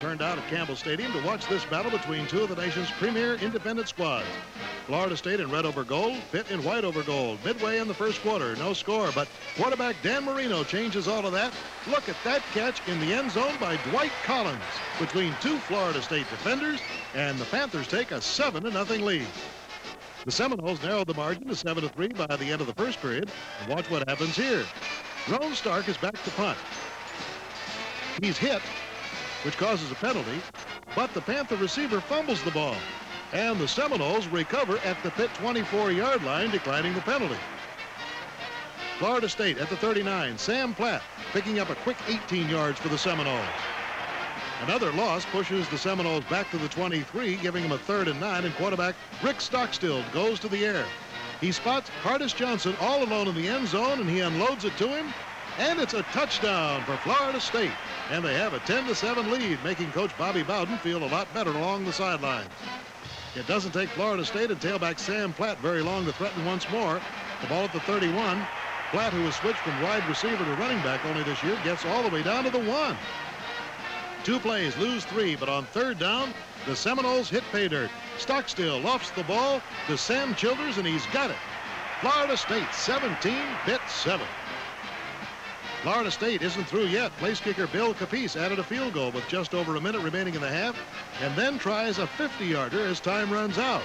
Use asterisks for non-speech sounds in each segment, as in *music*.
turned out at Campbell Stadium to watch this battle between two of the nation's premier independent squads. Florida State in red over gold, Pitt in white over gold. Midway in the first quarter, no score, but quarterback Dan Marino changes all of that. Look at that catch in the end zone by Dwight Collins between two Florida State defenders, and the Panthers take a 7 to nothing lead. The Seminoles narrowed the margin to 7 to 3 by the end of the first period. And watch what happens here. Rohn Stark is back to punt. He's hit which causes a penalty, but the Panther receiver fumbles the ball, and the Seminoles recover at the Pitt 24-yard line, declining the penalty. Florida State at the 39, Sam Platt picking up a quick 18 yards for the Seminoles. Another loss pushes the Seminoles back to the 23, giving them a third and nine, and quarterback Rick Stockstill goes to the air. He spots Curtis Johnson all alone in the end zone, and he unloads it to him, and it's a touchdown for Florida State. And they have a 10 to 7 lead, making Coach Bobby Bowden feel a lot better along the sidelines. It doesn't take Florida State and tailback Sam Platt very long to threaten once more. The ball at the 31. Platt, who has switched from wide receiver to running back only this year, gets all the way down to the one. Two plays, lose three, but on third down, the Seminoles hit pay dirt. Stockstill lofts the ball to Sam Childers, and he's got it. Florida State 17, Pitt 7. Florida State isn't through yet. Place kicker Bill Capece added a field goal with just over a minute remaining in the half and then tries a 50-yarder as time runs out.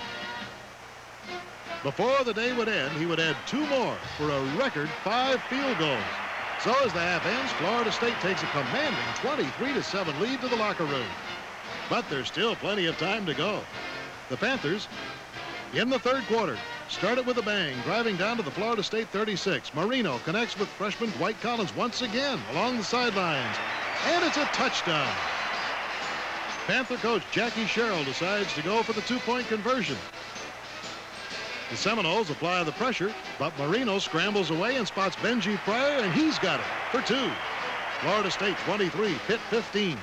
Before the day would end, he would add two more for a record five field goals. So as the half ends, Florida State takes a commanding 23-7 lead to the locker room. But there's still plenty of time to go. The Panthers, in the third quarter, started with a bang, driving down to the Florida State 36. Marino connects with freshman Dwight Collins once again along the sidelines. And it's a touchdown. Panther coach Jackie Sherrill decides to go for the two-point conversion. The Seminoles apply the pressure, but Marino scrambles away and spots Benji Pryor, and he's got it for two. Florida State 23, Pitt 15.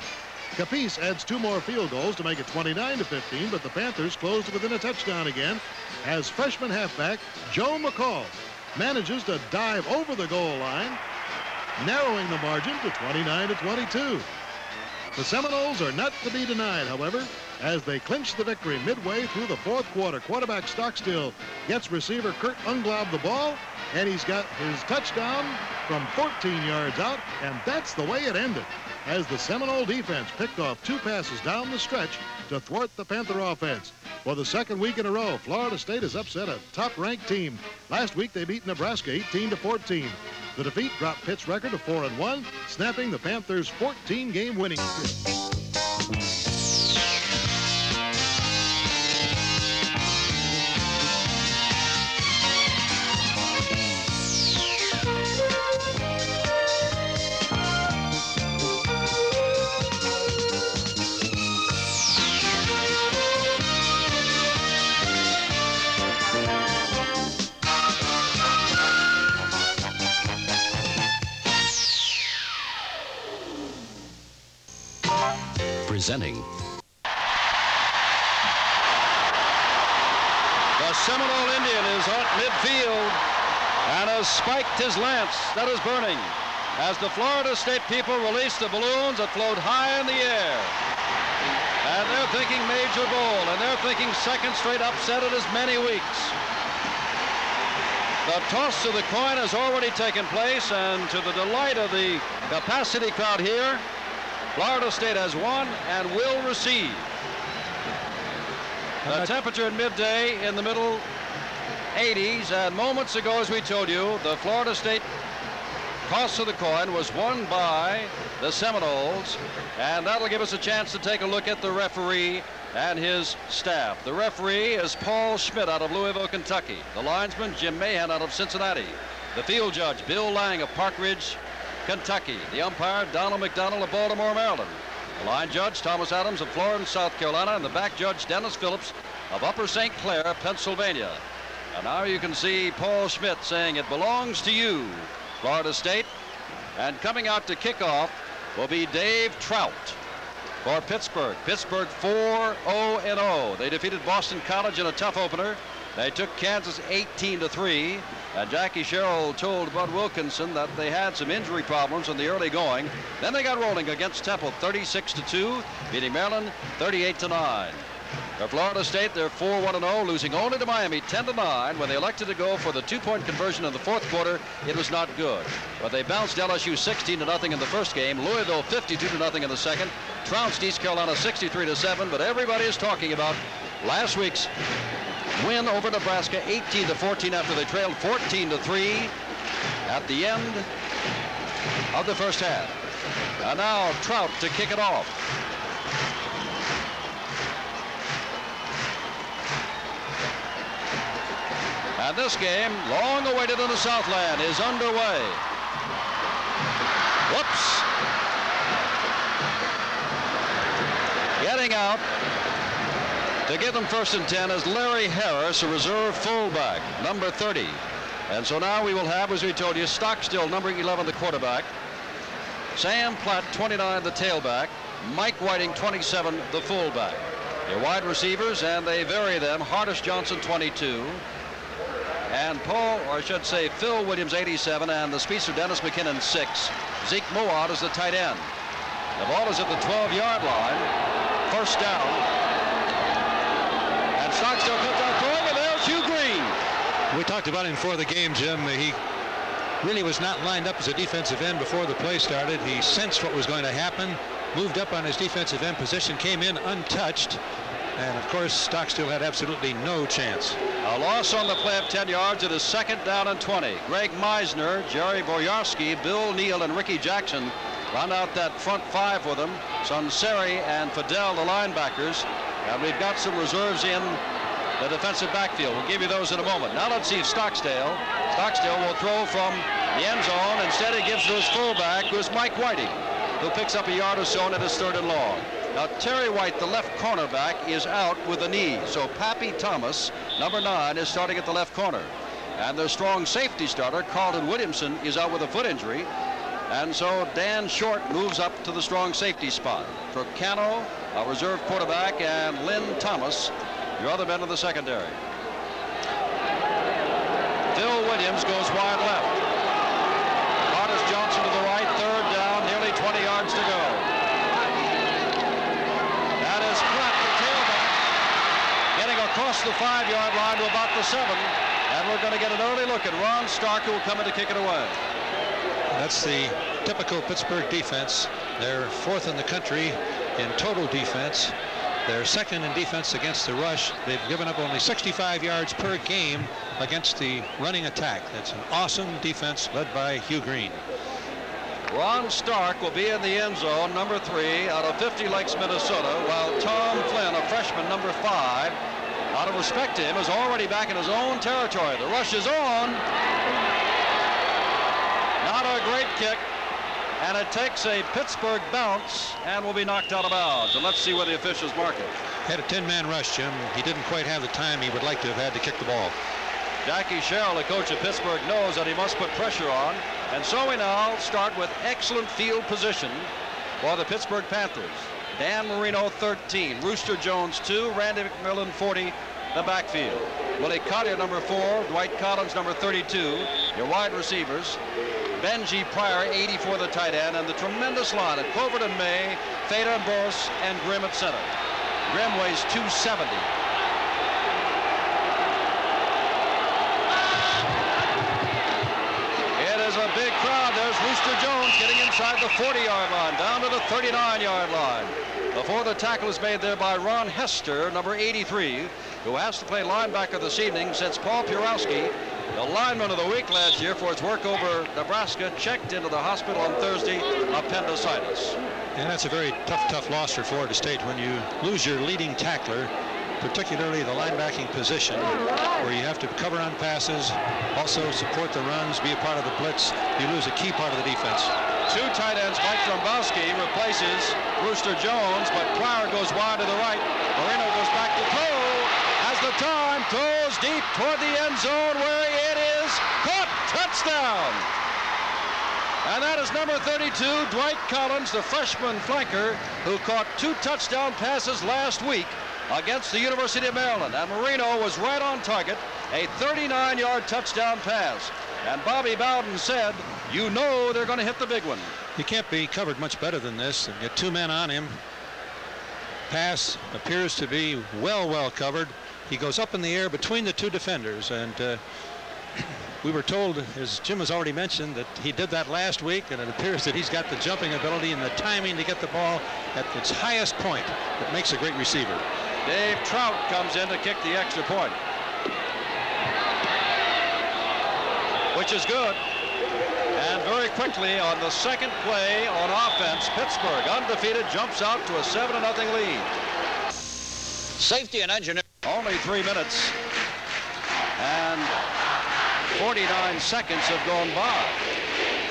Capece adds two more field goals to make it 29 to 15, but the Panthers closed within a touchdown again as freshman halfback Joe McCall manages to dive over the goal line, narrowing the margin to 29 to 22. The Seminoles are not to be denied, however, as they clinch the victory midway through the fourth quarter. Quarterback Stockstill gets receiver Kurt Unglaub the ball, and he's got his touchdown from 14 yards out, and that's the way it ended as the Seminole defense picked off two passes down the stretch to thwart the Panther offense. For the second week in a row, Florida State has upset a top-ranked team. Last week they beat Nebraska 18 to 14. The defeat dropped Pitt's record to 4 and 1, snapping the Panthers' 14-game winning streak. Presenting. The Seminole Indian is at midfield and has spiked his lance that is burning as the Florida State people release the balloons that float high in the air. And they're thinking major bowl, and they're thinking second straight upset in as many weeks. The toss of the coin has already taken place, and to the delight of the capacity crowd here, Florida State has won and will receive. The temperature at midday in the middle 80s, and moments ago, as we told you, the Florida State toss of the coin was won by the Seminoles, and that'll give us a chance to take a look at the referee and his staff. The referee is Paul Schmidt out of Louisville, Kentucky. The linesman, Jim Mahan out of Cincinnati. The field judge, Bill Lang of Park Ridge, Kentucky. The umpire, Donald McDonald of Baltimore, Maryland. The line judge, Thomas Adams of Florence, South Carolina, and the back judge, Dennis Phillips of Upper St. Clair, Pennsylvania. And now you can see Paul Schmidt saying it belongs to you, Florida State. And coming out to kickoff will be Dave Trout for Pittsburgh. Pittsburgh 4-0-0. They defeated Boston College in a tough opener. They took Kansas 18 to 3. And Jackie Sherrill told Bud Wilkinson that they had some injury problems in the early going. Then they got rolling against Temple 36 to 2, beating Maryland 38 to 9. For Florida State, they're 4-1 0, losing only to Miami 10 to 9. When they elected to go for the two-point conversion in the fourth quarter, it was not good. But they bounced LSU 16 to nothing in the first game, Louisville 52 to nothing in the second, trounced East Carolina 63 to 7. But everybody is talking about last week's win over Nebraska 18 to 14 after they trailed 14 to 3 at the end of the first half. And now Trout to kick it off. And this game, long awaited in the Southland, is underway. Whoops. Getting out to give them first and 10 is Larry Harris, a reserve fullback, number 30. And so now we will have, as we told you, Stockstill, number 11, the quarterback. Sam Platt, 29, the tailback. Mike Whiting, 27, the fullback. Your wide receivers, and they vary them. Hardis Johnson, 22 and Paul, or I should say Phil Williams, 87, and the speedster Dennis McKinnon, 6. Zeke Mowatt is the tight end. The ball is at the 12-yard line. First down. And Stockstill comes out throwing, and there's Hugh Green. We talked about him before the game, Jim. He really was not lined up as a defensive end before the play started. He sensed what was going to happen, moved up on his defensive end position, came in untouched, and of course, Stockstill had absolutely no chance. A loss on the play of 10 yards. at It is second down and 20. Greg Meisner, Jerry Boyarsky, Bill Neill, and Rickey Jackson run out that front five with them. Sunseri and Fedell, the linebackers. And we've got some reserves in the defensive backfield. We'll give you those in a moment. Now let's see if Stockstill, Stockstill will throw from the end zone. Instead, he gives to his fullback, who's Mike Whiting, who picks up a yard or so and it is third and long. Now, Terry White, the left cornerback, is out with a knee. So Pappy Thomas, number nine, is starting at the left corner. And their strong safety starter, Carlton Williamson, is out with a foot injury. And so Dan Short moves up to the strong safety spot. Trocano, a reserve quarterback, and Lynn Thomas, your other men in the secondary. Phil Williams goes wide left. Hardis Johnson to the right, third down, nearly 20 yards to go. That is Platt, the tailback, getting across the five-yard line to about the seven. And we're going to get an early look at Rohn Stark, who will come in to kick it away. That's the typical Pittsburgh defense. They're fourth in the country in total defense. They're second in defense against the rush. They've given up only 65 yards per game against the running attack. That's an awesome defense led by Hugh Green. Rohn Stark will be in the end zone, number three, out of 50 Lakes, Minnesota, while Tom Flynn, a freshman, number five, out of respect to him, is already back in his own territory. The rush is on. Not a great kick. And it takes a Pittsburgh bounce and will be knocked out of bounds. And let's see where the officials mark it. Had a 10-man rush, Jim. He didn't quite have the time he would like to have had to kick the ball. Jackie Sherrill, the coach of Pittsburgh, knows that he must put pressure on. And so we now start with excellent field position for the Pittsburgh Panthers. Dan Marino 13, Rooster Jones 2, Randy McMillan 40, the backfield. Willie Collier number 4, Dwight Collins number 32, your wide receivers. Benji Pryor 84 the tight end and the tremendous line of Covert and May, Theda and Boris and Grimm at center. Grimm weighs 270. It is a big crowd. There's Rooster Jones getting inside the 40-yard line, down to the 39-yard line before the tackle is made there by Ron Hester, number 83, who has to play linebacker this evening since Paul Piurowski, the lineman of the week last year for his work over Nebraska, checked into the hospital on Thursday, appendicitis. And that's a very tough, tough loss for Florida State when you lose your leading tackler, particularly the linebacking position, where you have to cover on passes, also support the runs, be a part of the blitz. You lose a key part of the defense. Two tight ends, Mike Dombrowski replaces Rooster Jones, but Pryor goes wide to the right. Marino goes back to throw. Has the time, throws deep toward the end zone where it is caught. Touchdown. And that is number 32, Dwight Collins, the freshman flanker, who caught two touchdown passes last week against the University of Maryland. And Marino was right on target, a 39-yard touchdown pass. And Bobby Bowden said, you know they're going to hit the big one. He can't be covered much better than this and get two men on him. Pass appears to be well, well covered. He goes up in the air between the two defenders and uh, *clears throat* we were told, as Jim has already mentioned, that he did that last week, and it appears that he's got the jumping ability and the timing to get the ball at its highest point that makes a great receiver. Dave Trout comes in to kick the extra point. Which is good. And very quickly on the second play on offense, Pittsburgh, undefeated, jumps out to a 7-0 lead. Safety and engineer. Only three minutes. And 49 seconds have gone by.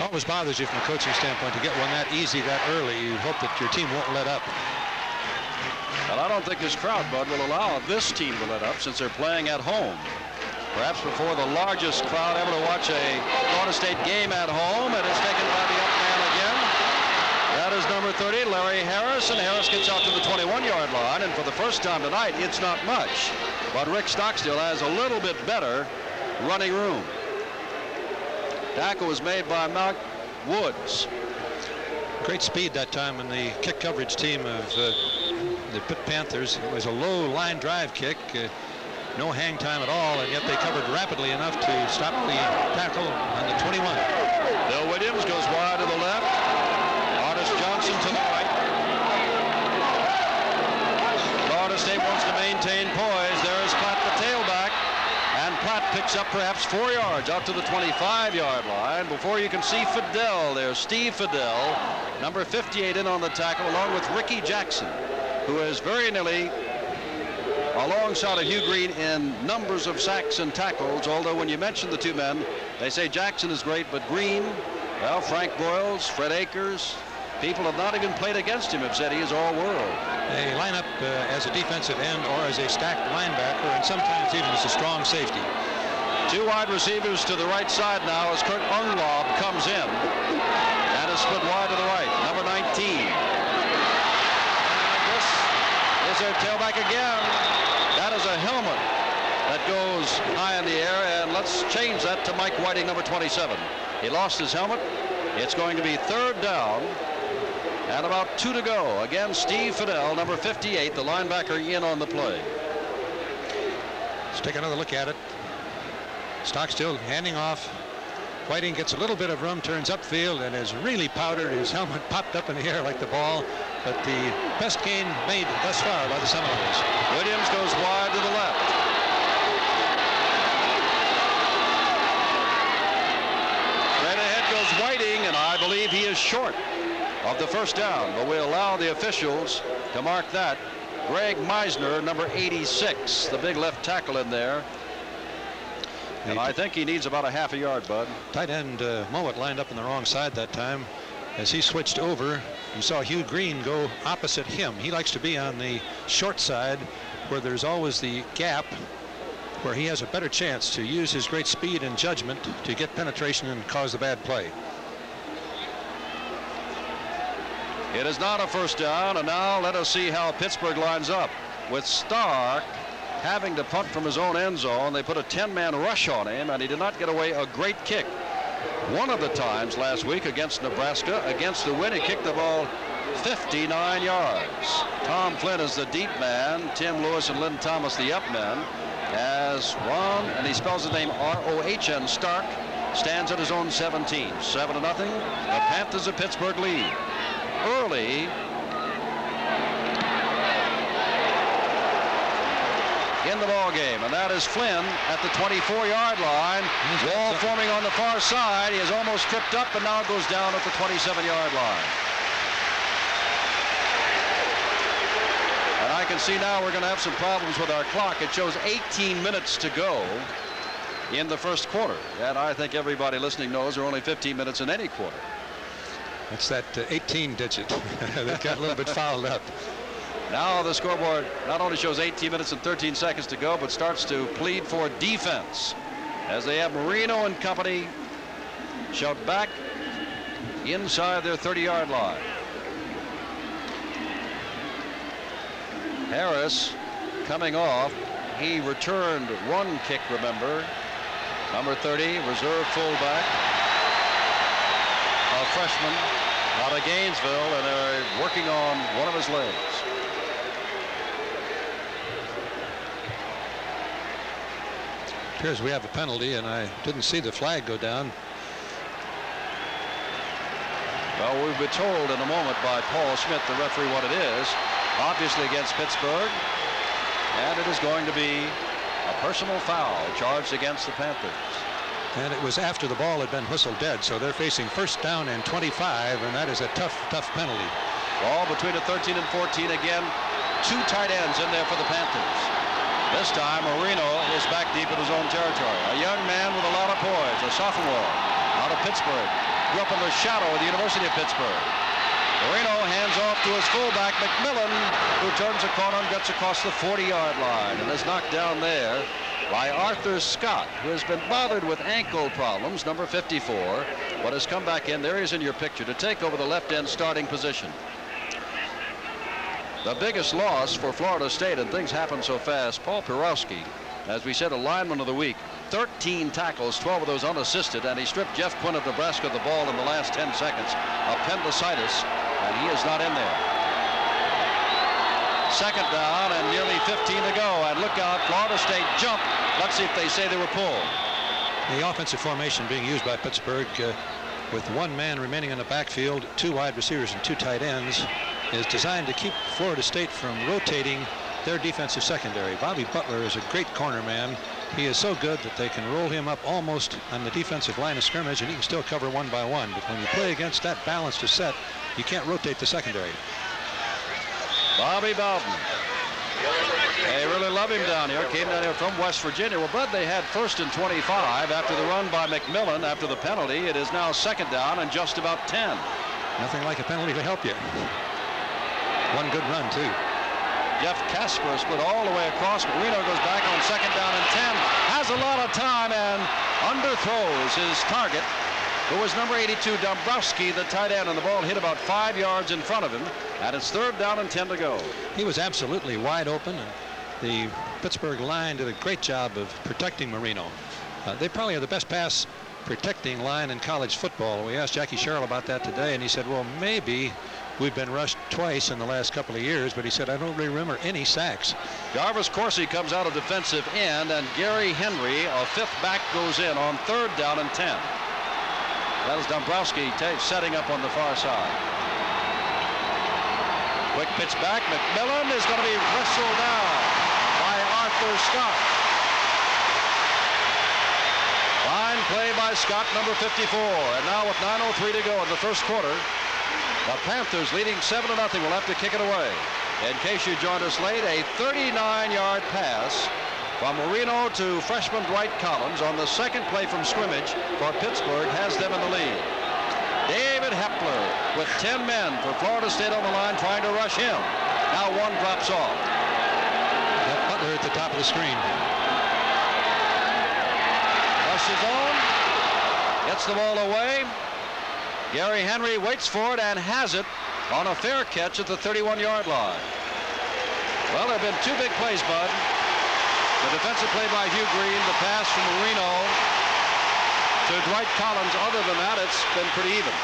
Always bothers you from a coaching standpoint to get one that easy that early. You hope that your team won't let up. Well, I don't think this crowd, Bud, will allow this team to let up since they're playing at home. Perhaps before the largest crowd ever to watch a Florida State game at home. And It is taken by the up man again. That is number 30, Larry Harris, and Harris gets out to the 21-yard line, and for the first time tonight, it's not much. But Rick Stockstill has a little bit better running room. Tackle was made by Mark Woods. Great speed that time in the kick coverage team of uh, the Pitt Panthers. It was a low line drive kick. Uh, no hang time at all, and yet they covered rapidly enough to stop the tackle on the 21. Phil Williams goes wide to the left. Hardis Johnson to the right. Florida State wants to maintain poise. There's Platt, the tailback. And Platt picks up perhaps four yards out to the 25-yard line. Before you can see Fedell, there's Steve Fedell, number 58 in on the tackle, along with Rickey Jackson, who is very nearly alongside of Hugh Green in numbers of sacks and tackles, although when you mention the two men, they say Jackson is great, but Green, well, Frank Broyles, Fred Akers, people have not even played against him have said he is all-world. They line up uh, as a defensive end or as a stacked linebacker, and sometimes even as a strong safety. Two wide receivers to the right side now as Kurt Unglaub comes in and is split wide to the right, number 19. And this is their tailback again. That is a helmet that goes high in the air, and let's change that to Mike Whiting, number 27. He lost his helmet. It's going to be third down and about two to go. Again, Steve Fedell, number 58, the linebacker in on the play. Let's take another look at it. Stockstill handing off. Whiting gets a little bit of room, turns upfield, and is really powdered. His helmet popped up in the air like the ball, but the best gain made thus far by the Seminoles. Williams goes wide to the left. Right ahead goes Whiting, and I believe he is short of the first down, but we'll allow the officials to mark that. Greg Meisner, number 86, the big left tackle in there. And I think he needs about a half a yard, Bud. Tight end uh, Mowatt lined up on the wrong side that time. As he switched over, you saw Hugh Green go opposite him. He likes to be on the short side where there's always the gap where he has a better chance to use his great speed and judgment to get penetration and cause the bad play. It is not a first down, and now let us see how Pittsburgh lines up. With Stark having to punt from his own end zone, they put a 10-man rush on him, and he did not get away a great kick. One of the times last week against Nebraska, against the win, he kicked the ball 59 yards. Tom Flynn is the deep man, Tim Lewis and Lynn Thomas the up men, as Rohn, and he spells his name R-O-H-N, Stark, stands at his own 17. 7 to nothing. The Panthers of Pittsburgh lead early. In the ball game, and that is Flynn at the 24-yard line. Wall forming on the far side. He has almost tripped up, and now goes down at the 27-yard line. And I can see now we're going to have some problems with our clock. It shows 18 minutes to go in the first quarter, and I think everybody listening knows there are only 15 minutes in any quarter. That's that uh, 18 digit *laughs* that got a little bit fouled up. Now the scoreboard not only shows 18 minutes and 13 seconds to go, but starts to plead for defense as they have Marino and company shoved back inside their 30-yard line. Harris coming off. He returned one kick, remember. Number 30, reserve fullback. A freshman out of Gainesville, and they're working on one of his legs. Appears we have a penalty, and I didn't see the flag go down. Well, we'll be told in a moment by Paul Schmidt, the referee, what it is. Obviously against Pittsburgh. And it is going to be a personal foul charged against the Panthers. And it was after the ball had been whistled dead, so they're facing first down and 25, and that is a tough, tough penalty. Ball between the 13 and 14 again. Two tight ends in there for the Panthers. This time, Marino is back deep in his own territory. A young man with a lot of poise, a sophomore out of Pittsburgh. Grew up in the shadow of the University of Pittsburgh. Marino hands off to his fullback, McMillan, who turns a corner and gets across the 40-yard line and is knocked down there by Arthur Scott, who has been bothered with ankle problems, number 54, but has come back in. There he is in your picture to take over the left end starting position. The biggest loss for Florida State, and things happen so fast, Paul Piurowski, as we said, a lineman of the week, 13 tackles, 12 of those unassisted, and he stripped Jeff Quinn of Nebraska of the ball in the last 10 seconds. Appendicitis, and he is not in there. Second down and nearly 15 to go, and look out, Florida State jump. Let's see if they say they were pulled. The offensive formation being used by Pittsburgh uh, with one man remaining in the backfield, two wide receivers and two tight ends, is designed to keep Florida State from rotating their defensive secondary. Bobby Butler is a great corner man. He is so good that they can roll him up almost on the defensive line of scrimmage and he can still cover one by one. But when you play against that balanced set, you can't rotate the secondary. Bobby Bowden. They really love him down here. Came down here from West Virginia. Well, Bud, they had first and 25 after the run by McMillan after the penalty. It is now second down and just about 10. Nothing like a penalty to help you. One good run, too. Jeff Casper split all the way across. Marino goes back on second down and 10. Has a lot of time and underthrows his target, who was number 82, Dombrowski, the tight end, and the ball hit about five yards in front of him. And it's third down and 10 to go. He was absolutely wide open, and the Pittsburgh line did a great job of protecting Marino. Uh, they probably are the best pass protecting line in college football. We asked Jackie Sherrill about that today, and he said, well, maybe We've been rushed twice in the last couple of years, but he said, I don't really remember any sacks. Jarvis Coursey comes out of defensive end, and Gary Henry, a fifth back, goes in on third down and 10. That is Dombrowski setting up on the far side. Quick pitch back. McMillan is going to be wrestled down by Arthur Scott. Fine play by Scott, number 54. And now with 9.03 to go in the first quarter, the Panthers leading 7 to nothing will have to kick it away. In case you joined us late, a 39-yard pass from Marino to freshman Dwight Collins on the second play from scrimmage for Pittsburgh has them in the lead. David Hepler with 10 men for Florida State on the line trying to rush him. Now one drops off. That Butler at the top of the screen. Rushes on. Gets the ball away. Gary Henry waits for it and has it on a fair catch at the 31-yard line. Well, there have been two big plays, Bud. The defensive play by Hugh Green, the pass from Marino to Dwight Collins. Other than that, it's been pretty even.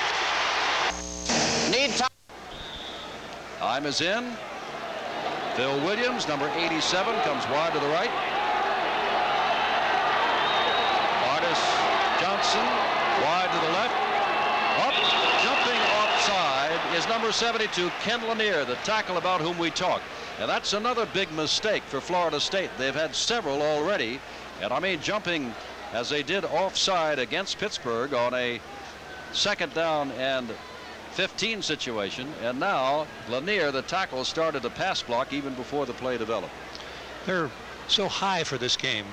Need time. Time is in. Phil Williams, number 87, comes wide to the right. Hardis Johnson, wide to the left. Up, jumping offside is number 72, Ken Lanier, the tackle about whom we talked. And that's another big mistake for Florida State. They've had several already. And I mean, jumping as they did offside against Pittsburgh on a second down and 15 situation. And now Lanier, the tackle, started a pass block even before the play developed. They're so high for this game.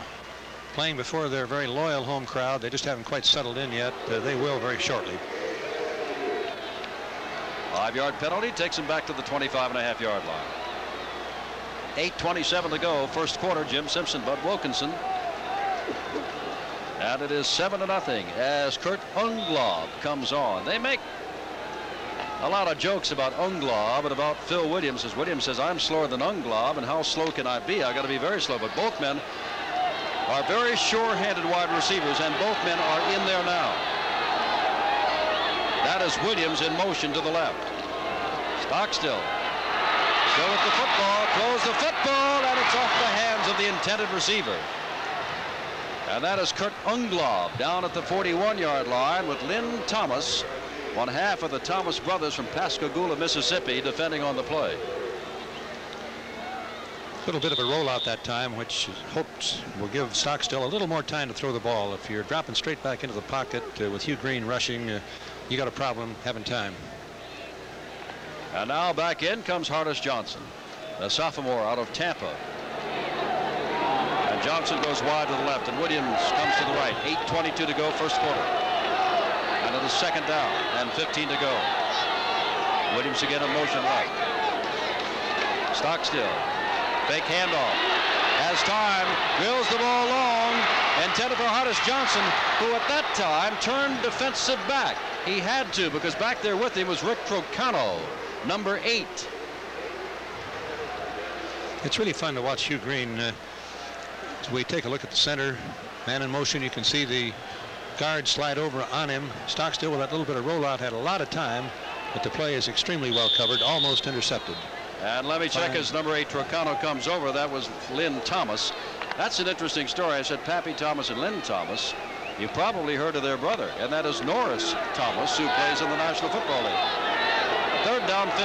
Playing before their very loyal home crowd. They just haven't quite settled in yet. Uh, they will very shortly. Five-yard penalty takes him back to the 25 and a half yard line. 8.27 to go, first quarter. Jim Simpson, Bud Wilkinson. And it is 7 to nothing as Kurt Unglaub comes on. They make a lot of jokes about Unglaub and about Phil Williams. As Williams says, I'm slower than Unglaub, and how slow can I be? I got to be very slow. But both men are very sure-handed wide receivers, and both men are in there now. That is Williams in motion to the left. Stockstill. Still with the football. Throws the football, and it's off the hands of the intended receiver. And that is Kurt Unglaub down at the 41-yard line with Lynn Thomas one half of the Thomas brothers from Pascagoula, Mississippi, defending on the play. A little bit of a rollout that time, which hopes will give Stockstill a little more time to throw the ball. If you're dropping straight back into the pocket uh, with Hugh Green rushing, uh, you got a problem having time. And now back in comes Hardis Johnson, the sophomore out of Tampa. And Johnson goes wide to the left, and Williams comes to the right. 8.22 to go, first quarter. And it is second down and 15 to go. Williams again in motion right. Stockstill. Fake handoff. Has time. Drills the ball long. Intended for Hardis Johnson, who at that time turned defensive back. He had to because back there with him was Rick Trocano, number eight. It's really fun to watch Hugh Green. Uh, as we take a look at the center, man in motion, you can see the guard slide over on him. Stockstill with that little bit of rollout had a lot of time, but the play is extremely well covered, almost intercepted. And let me check Fine. as number eight Trocano comes over. That was Lynn Thomas. That's an interesting story. I said Pappy Thomas and Lynn Thomas. You probably heard of their brother, and that is Norris Thomas, who plays in the National Football League. Down 15.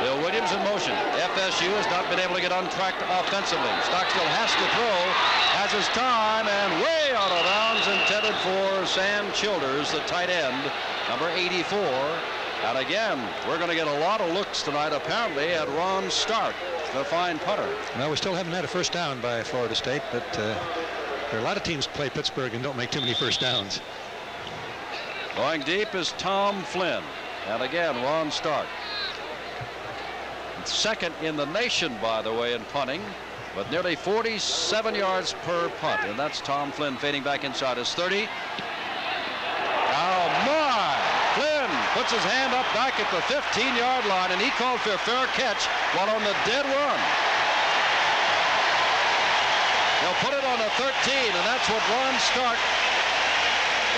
Phil Williams in motion. FSU has not been able to get untracked offensively. Stockstill has to throw, has his time, and way out of bounds intended for Sam Childers, the tight end, number 84. And again, we're going to get a lot of looks tonight, apparently, at Rohn Stark, the fine putter. Well, we still haven't had a first down by Florida State, but uh, there are a lot of teams play Pittsburgh and don't make too many first downs. Going deep is Tom Flynn. And again, Rohn Stark second in the nation, by the way, in punting, with nearly 47 yards per punt. And that's Tom Flynn fading back inside his 30. Oh, my! Flynn puts his hand up back at the 15-yard line, and he called for a fair catch while on the dead run. They'll put it on the 13, and that's what Rohn Stark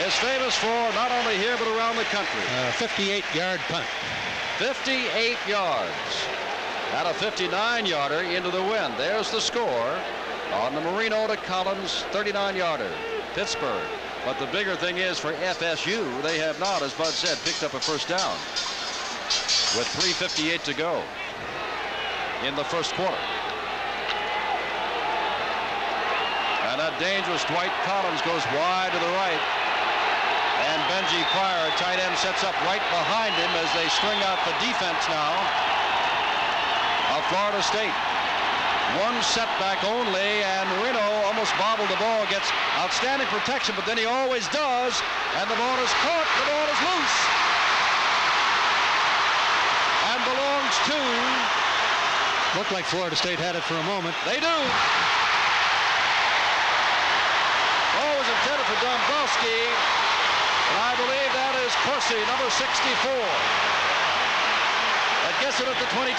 is famous for, not only here but around the country. 58-yard punt. 58 yards. At a 59-yarder into the wind. There's the score on the Marino to Collins 39-yarder. Pittsburgh. But the bigger thing is for FSU, they have not, as Bud said, picked up a first down with 3.58 to go in the first quarter. And that dangerous Dwight Collins goes wide to the right. Benji Pryor, tight end, sets up right behind him as they string out the defense now of Florida State. One setback only, and Marino almost bobbled the ball, gets outstanding protection, but then he always does, and the ball is caught, the ball is loose. And belongs to... Looked like Florida State had it for a moment. They do. Ball was intended for Dombrowski, and I believe that is Kersey, number 64. That gets it at the 22.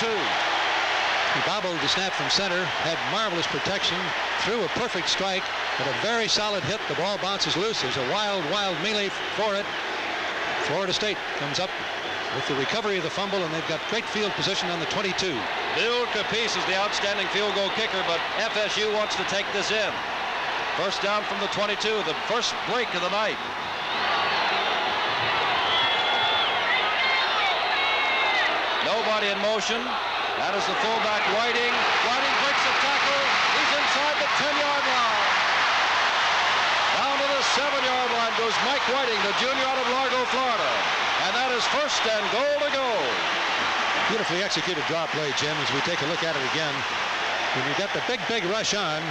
He bobbled the snap from center, had marvelous protection, threw a perfect strike, but a very solid hit. The ball bounces loose. There's a wild, wild melee for it. Florida State comes up with the recovery of the fumble, and they've got great field position on the 22. Bill Capece is the outstanding field goal kicker, but FSU wants to take this in. First down from the 22, the first break of the night. Nobody in motion. That is the fullback Whiting. Whiting breaks the tackle. He's inside the 10-yard line. Down to the 7-yard line goes Mike Whiting, the junior out of Largo, Florida. And that is first and goal to go. Beautifully executed draw play, Jim, as we take a look at it again. When you got the big, big rush on,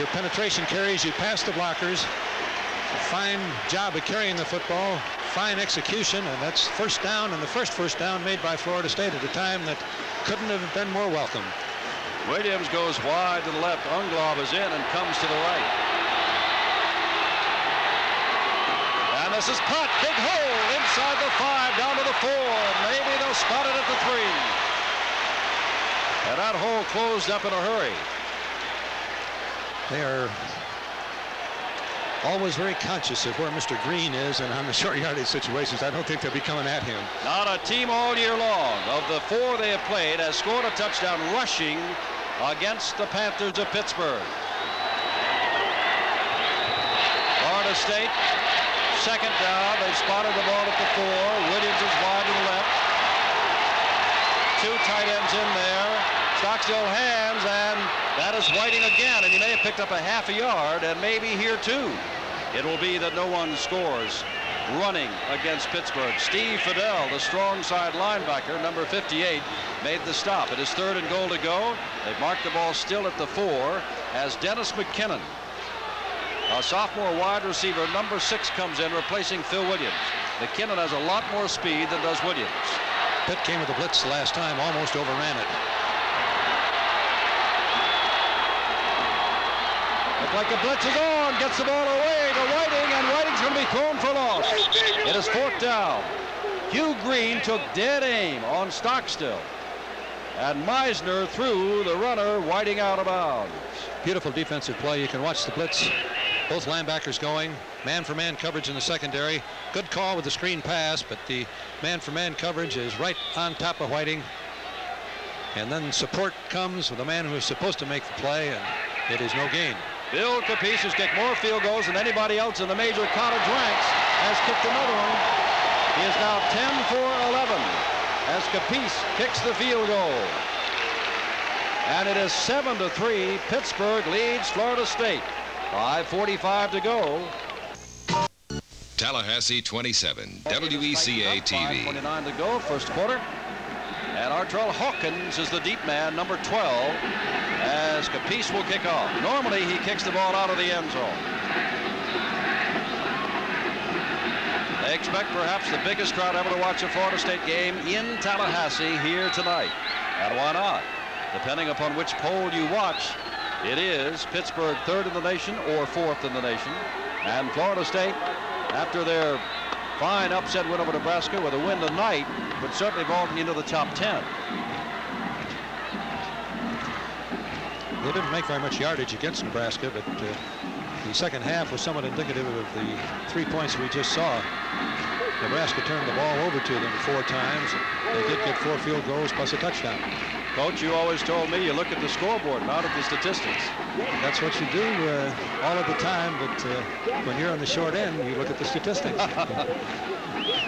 your penetration carries you past the blockers. Fine job of carrying the football, fine execution, and that's first down, and the first first down made by Florida State at a time that couldn't have been more welcome. Williams goes wide to the left. Unglaub is in and comes to the right. And This is Putt. Big hole inside the five, down to the four. Maybe they'll spot it at the three. And that hole closed up in a hurry. They are always very conscious of where Mr. Green is, and on the *laughs* short yardage situations, I don't think they'll be coming at him. Not a team all year long. Of the four they have played, has scored a touchdown rushing against the Panthers of Pittsburgh. Florida State, second down. They spotted the ball at the four. Williams is wide to the left. Two tight ends in there. Stockstill hands, and that is Whiting again, and he may have picked up a half a yard, and maybe here too. It will be that no one scores running against Pittsburgh. Steve Fedell, the strong side linebacker, number 58, made the stop. It is third and goal to go. They've marked the ball still at the four as Dennis McKinnon, a sophomore wide receiver, number six, comes in replacing Phil Williams. McKinnon has a lot more speed than does Williams. Pitt came with the blitz last time, almost overran it. Like the blitz is on, gets the ball away to Whiting, and Whiting's going to be thrown for loss. It is fourth down. Hugh Green took dead aim on Stockstill. And Meisner threw the runner Whiting out of bounds. Beautiful defensive play. You can watch the blitz. Both linebackers going. Man-for-man -man coverage in the secondary. Good call with the screen pass, but the man-for-man -man coverage is right on top of Whiting. And then support comes with a man who is supposed to make the play, and it is no gain. Bill Capece has kicked more field goals than anybody else in the major college ranks, has kicked another one. He is now 10 for 11 as Capece kicks the field goal. And it is 7 to 3. Pittsburgh leads Florida State. 5.45 to go. Tallahassee 27, WECA TV. 5.29 to go, first quarter. And Artrell Hawkins is the deep man, number 12, as Capece will kick off. Normally, he kicks the ball out of the end zone. They expect perhaps the biggest crowd ever to watch a Florida State game in Tallahassee here tonight. And why not? Depending upon which poll you watch, it is Pittsburgh third in the nation or fourth in the nation. And Florida State, after their fine upset win over Nebraska with a win tonight, would certainly vault into the top 10. They didn't make very much yardage against Nebraska, but uh, the second half was somewhat indicative of the three points we just saw. Nebraska turned the ball over to them four times. They did get four field goals plus a touchdown. Coach, you always told me you look at the scoreboard, not at the statistics. That's what you do uh, all of the time, but uh, when you're on the short end, you look at the statistics. *laughs*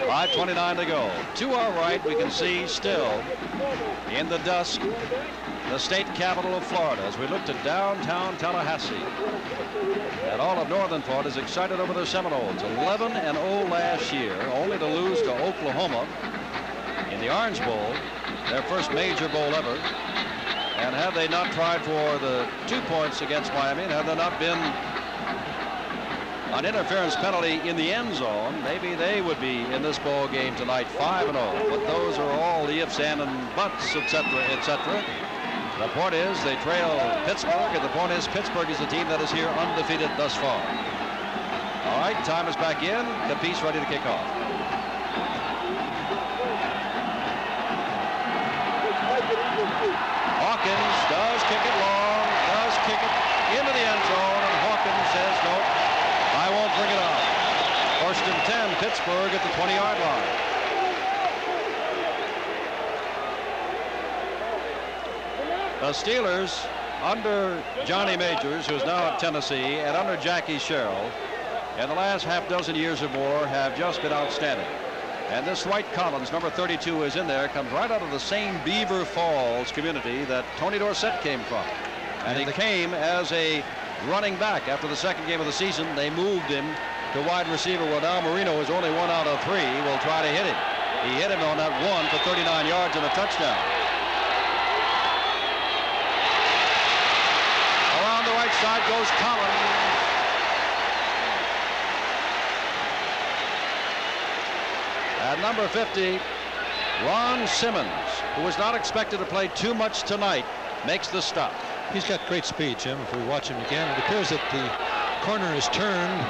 5.29 to go. To our right, we can see still in the dusk the state capital of Florida as we look to downtown Tallahassee. And all of northern Florida is excited over the Seminoles. 11 and 0 last year, only to lose to Oklahoma in the Orange Bowl, their first major bowl ever. And had they not tried for the two points against Miami, and had there not been an interference penalty in the end zone, maybe they would be in this ball game tonight 5 and 0. But those are all the ifs and buts, etc., etc. The point is they trail Pittsburgh, and the point is Pittsburgh is the team that is here undefeated thus far. All right, time is back in. Capece ready to kick off. Hawkins does kick it long, does kick it into the end zone, and Hawkins says, nope, I won't bring it up. First and 10, Pittsburgh at the 20-yard line. The Steelers, under Johnny Majors, who's now at Tennessee, and under Jackie Sherrill, in the last half dozen years or more, have just been outstanding. And this Dwight Collins, number 32, is in there, comes right out of the same Beaver Falls community that Tony Dorsett came from. And he came as a running back after the second game of the season. They moved him to wide receiver. Well, now Marino is only one out of three. Will try to hit him. He hit him on that one for 39 yards and a touchdown. Right side goes Collins. At number 50, Ron Simmons, who was not expected to play too much tonight, makes the stop. He's got great speed, Jim. If we watch him again, it appears that the corner is turned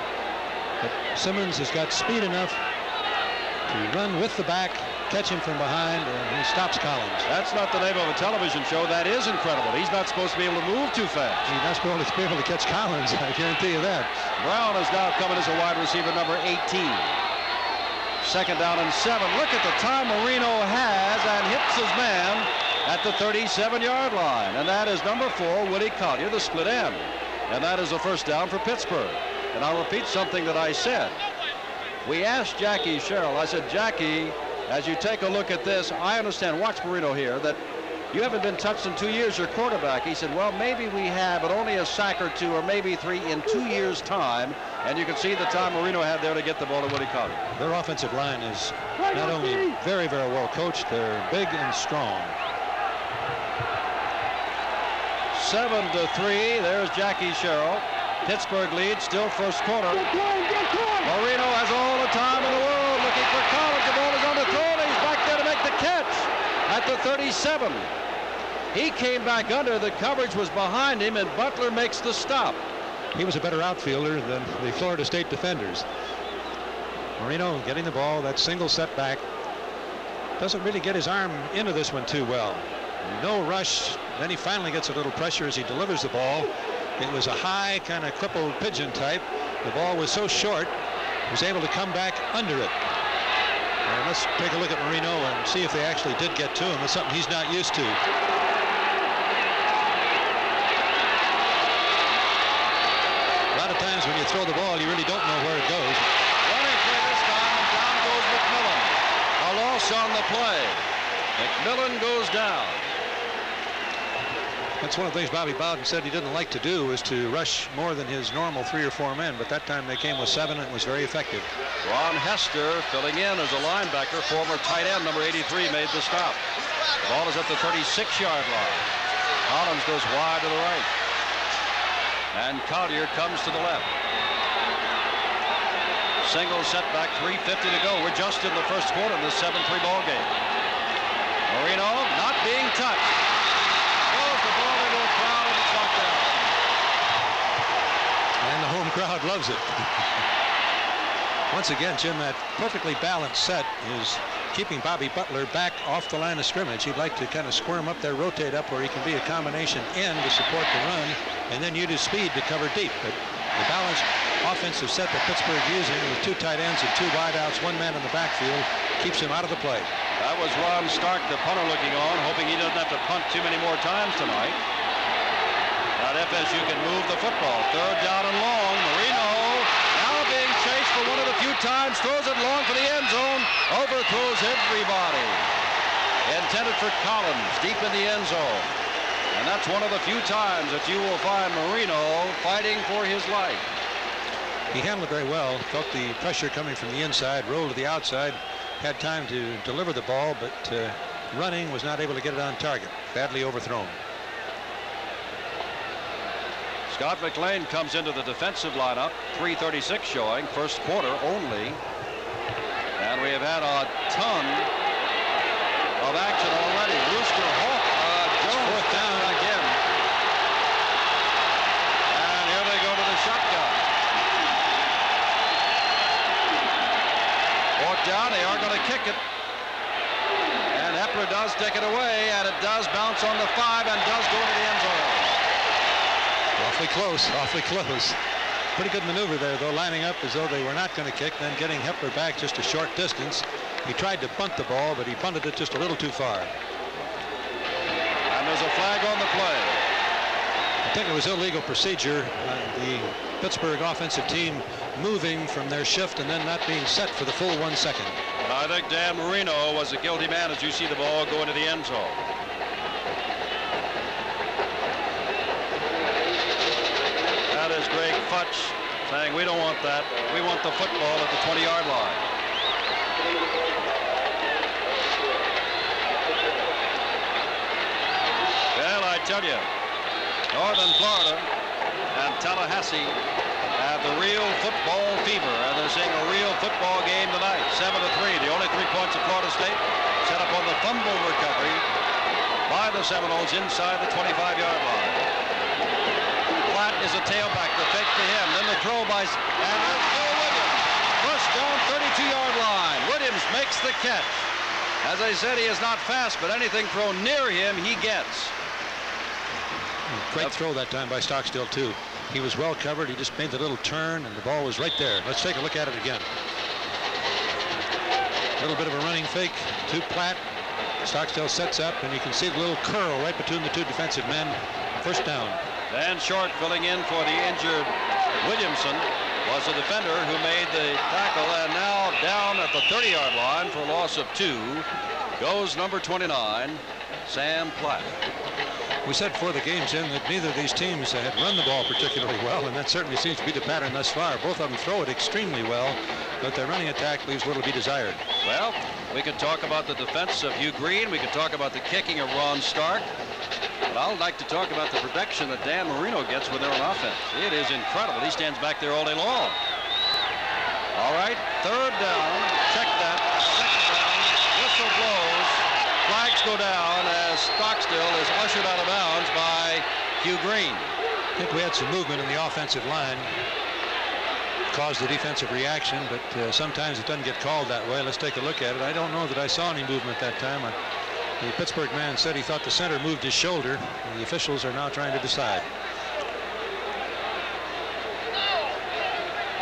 But Simmons has got speed enough to run with the back, catch him from behind, and he stops Collins. That's not the name of a television show. That is incredible. He's not supposed to be able to move too fast. He's not supposed to be able to catch Collins, *laughs* I guarantee you that. Brown is now coming as a wide receiver number 18. Second down and seven. Look at the time Marino has and hits his man at the 37-yard line. And that is number four, Woody Collier, the split end. And that is a first down for Pittsburgh. And I'll repeat something that I said. We asked Jackie Sherrill, I said, Jackie, as you take a look at this, I understand, watch Marino here, that you haven't been touched in two years, your quarterback. He said, well, maybe we have, but only a sack or two or maybe three in two years' time. And you can see the time Marino had there to get the ball to Woody Collier. Their offensive line is not only very, very well coached, they're big and strong. Seven to three. There's Jackie Sherrill. Pittsburgh leads still first quarter. Marino has all the time in the world looking for Collins. The ball is on the throw. He's back there to make the catch at the 37. He came back under. The coverage was behind him, and Butler makes the stop. He was a better outfielder than the Florida State defenders. Marino getting the ball, that single setback. Doesn't really get his arm into this one too well. No rush. Then he finally gets a little pressure as he delivers the ball. It was a high, kind of crippled pigeon type. The ball was so short, he was able to come back under it. And let's take a look at Marino and see if they actually did get to him. It's something he's not used to. A lot of times when you throw the ball, you really don't know where it goes. Running for this time, and down goes McMillan. A loss on the play. McMillan goes down. That's one of the things Bobby Bowden said he didn't like to do is to rush more than his normal three or four men, but that time they came with seven and it was very effective. Ron Hester filling in as a linebacker, former tight end number 83 made the stop. The ball is at the 36-yard line. Collins goes wide to the right. And Collier comes to the left. Single setback, 3.50 to go. We're just in the first quarter of the 7-3 ball game. Marino not being touched. Throws the ball into a crowd and it's knocked down. And the home crowd loves it. *laughs* Once again, Jim, that perfectly balanced set is keeping Bobby Butler back off the line of scrimmage. He'd like to kind of squirm up there, rotate up where he can be a combination end to support the run, and then use his speed to cover deep. But the balanced offensive set that Pittsburgh using with two tight ends and two wideouts, one man in the backfield, keeps him out of the play. That was Rohn Stark, the punter, looking on, hoping he doesn't have to punt too many more times tonight. Now FSU can move the football. Third down and long. Marino now being chased for one of the few times. Throws it long for the end zone. Overthrows everybody. Intended for Collins, deep in the end zone. And that's one of the few times that you will find Marino fighting for his life. He handled it very well, felt the pressure coming from the inside, rolled to the outside, had time to deliver the ball, but uh, running was not able to get it on target. Badly overthrown. Scott McLean comes into the defensive lineup, 336 showing, first quarter only. And we have had a ton of action already. Rooster Hawk, uh, Jones fourth down. again. And here they go to the shotgun. Fourth down, they are going to kick it. And Hepler does take it away, and it does bounce on the five and does go to the end. Awfully close, awfully close. Pretty good maneuver there, though, lining up as though they were not going to kick, then getting Hepler back just a short distance. He tried to bunt the ball, but he bunted it just a little too far. And there's a flag on the play. I think it was illegal procedure. Uh, the Pittsburgh offensive team moving from their shift and then not being set for the full one second. And I think Dan Marino was a guilty man as you see the ball go into the end zone. That is Greg Futch saying we don't want that. We want the football at the 20-yard line. Well, I tell you, Northern Florida and Tallahassee have the real football fever, and they're seeing a real football game tonight. Seven to three. The only three points of Florida State set up on the fumble recovery by the Seminoles inside the 25-yard line. Is a tailback. The fake to him. Then the throw by and Williams. down 32-yard line. Williams makes the catch. As I said, he is not fast, but anything thrown near him, he gets. Great throw that time by Stockstill, too. He was well covered. He just made the little turn, and the ball was right there. Let's take a look at it again. A little bit of a running fake to Platt. Stockstill sets up, and you can see the little curl right between the two defensive men. First down. Van Short filling in for the injured Williamson was the defender who made the tackle, and now down at the 30-yard line for a loss of two goes number 29, Sam Platt. We said before the game, Jim, that neither of these teams had run the ball particularly well, and that certainly seems to be the pattern thus far. Both of them throw it extremely well, but their running attack leaves little to be desired. Well, we could talk about the defense of Hugh Green. We could talk about the kicking of Rohn Stark. But I'd like to talk about the protection that Dan Marino gets when they're on offense. It is incredible. He stands back there all day long. All right, third down. Check that. Second down. Whistle blows. Flags go down as Stockstill is ushered out of bounds by Hugh Green. I think we had some movement in the offensive line. Caused the defensive reaction, but uh, sometimes it doesn't get called that way. Let's take a look at it. I don't know that I saw any movement that time. I, the Pittsburgh man said he thought the center moved his shoulder. The officials are now trying to decide.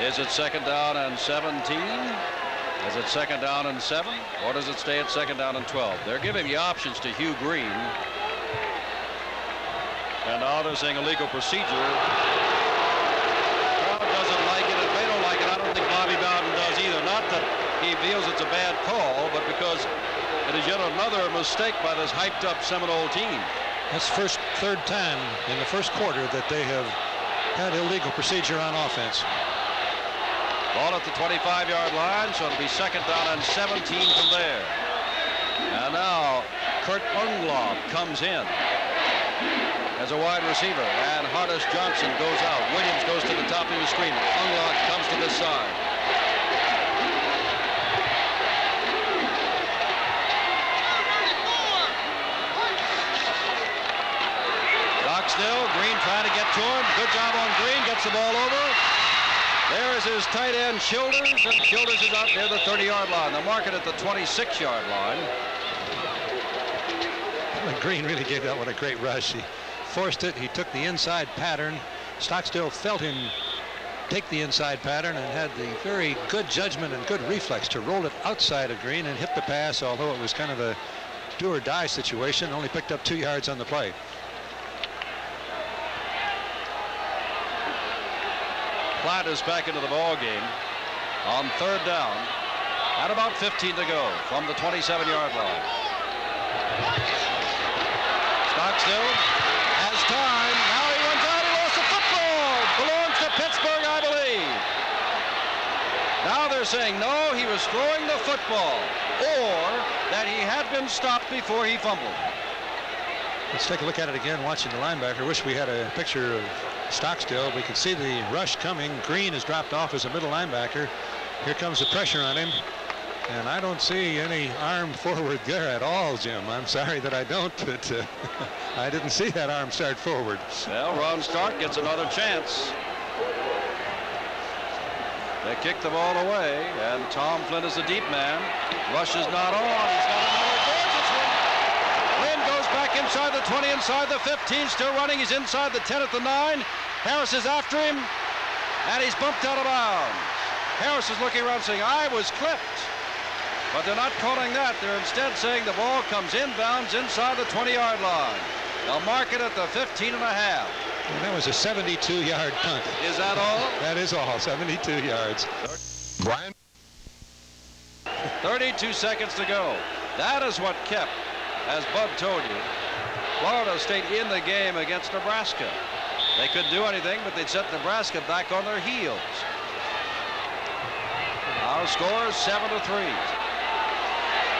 Is it second down and 17? Is it second down and seven? Or does it stay at second down and 12? They're giving the options to Hugh Green. And now they're saying illegal procedure. Crowd doesn't like it, and they don't like it. I don't think Bobby Bowden does either. Not that he feels it's a bad call, but because it is yet another mistake by this hyped-up Seminole team. That's first third time in the first quarter that they have had illegal procedure on offense. Ball at the 25-yard line, so it'll be second down and 17 from there. And now Kurt Unglaub comes in as a wide receiver, and Hardis Johnson goes out. Williams goes to the top of the screen. Unglaub comes to this side. Stockstill, Green trying to get to him. Good job on Green, gets the ball over. There is his tight end, Childers, and Childers is out near the 30-yard line. They mark it at the 26-yard line. Green really gave that one a great rush. He forced it. He took the inside pattern. Stockstill felt him take the inside pattern and had the very good judgment and good reflex to roll it outside of Green and hit the pass, although it was kind of a do or die situation. Only picked up two yards on the play. Platt is back into the ball game on third down at about 15 to go from the 27-yard line. Stockstill has time. Now he runs out. He lost the football. Belongs to Pittsburgh, I believe. Now they're saying no, he was throwing the football, or that he had been stopped before he fumbled. Let's take a look at it again, watching the linebacker. Wish we had a picture of Stockstill. We can see the rush coming. Green is dropped off as a middle linebacker. Here comes the pressure on him. And I don't see any arm *laughs* forward there at all, Jim. I'm sorry that I don't, *laughs* but uh, *laughs* I didn't see that arm start forward. Well, Rohn Stark gets another chance. They kick the ball away, and Tom Flynn is the deep man. Rush is not on. He's got another gorgeous one. Flynn goes back inside the 20, inside the 15, still running. He's inside the 10 at the 9. Harris is after him, and he's bumped out of bounds. Harris is looking around saying, I was clipped. But they're not calling that. They're instead saying the ball comes inbounds inside the 20-yard line. They'll mark it at the 15 and a half. And that was a 72-yard punt. Is that all? That is all, 72 yards. Brian. 32 seconds to go. That is what kept, as Bud told you, Florida State in the game against Nebraska. They couldn't do anything, but they'd set Nebraska back on their heels. Our score is 7 to 3.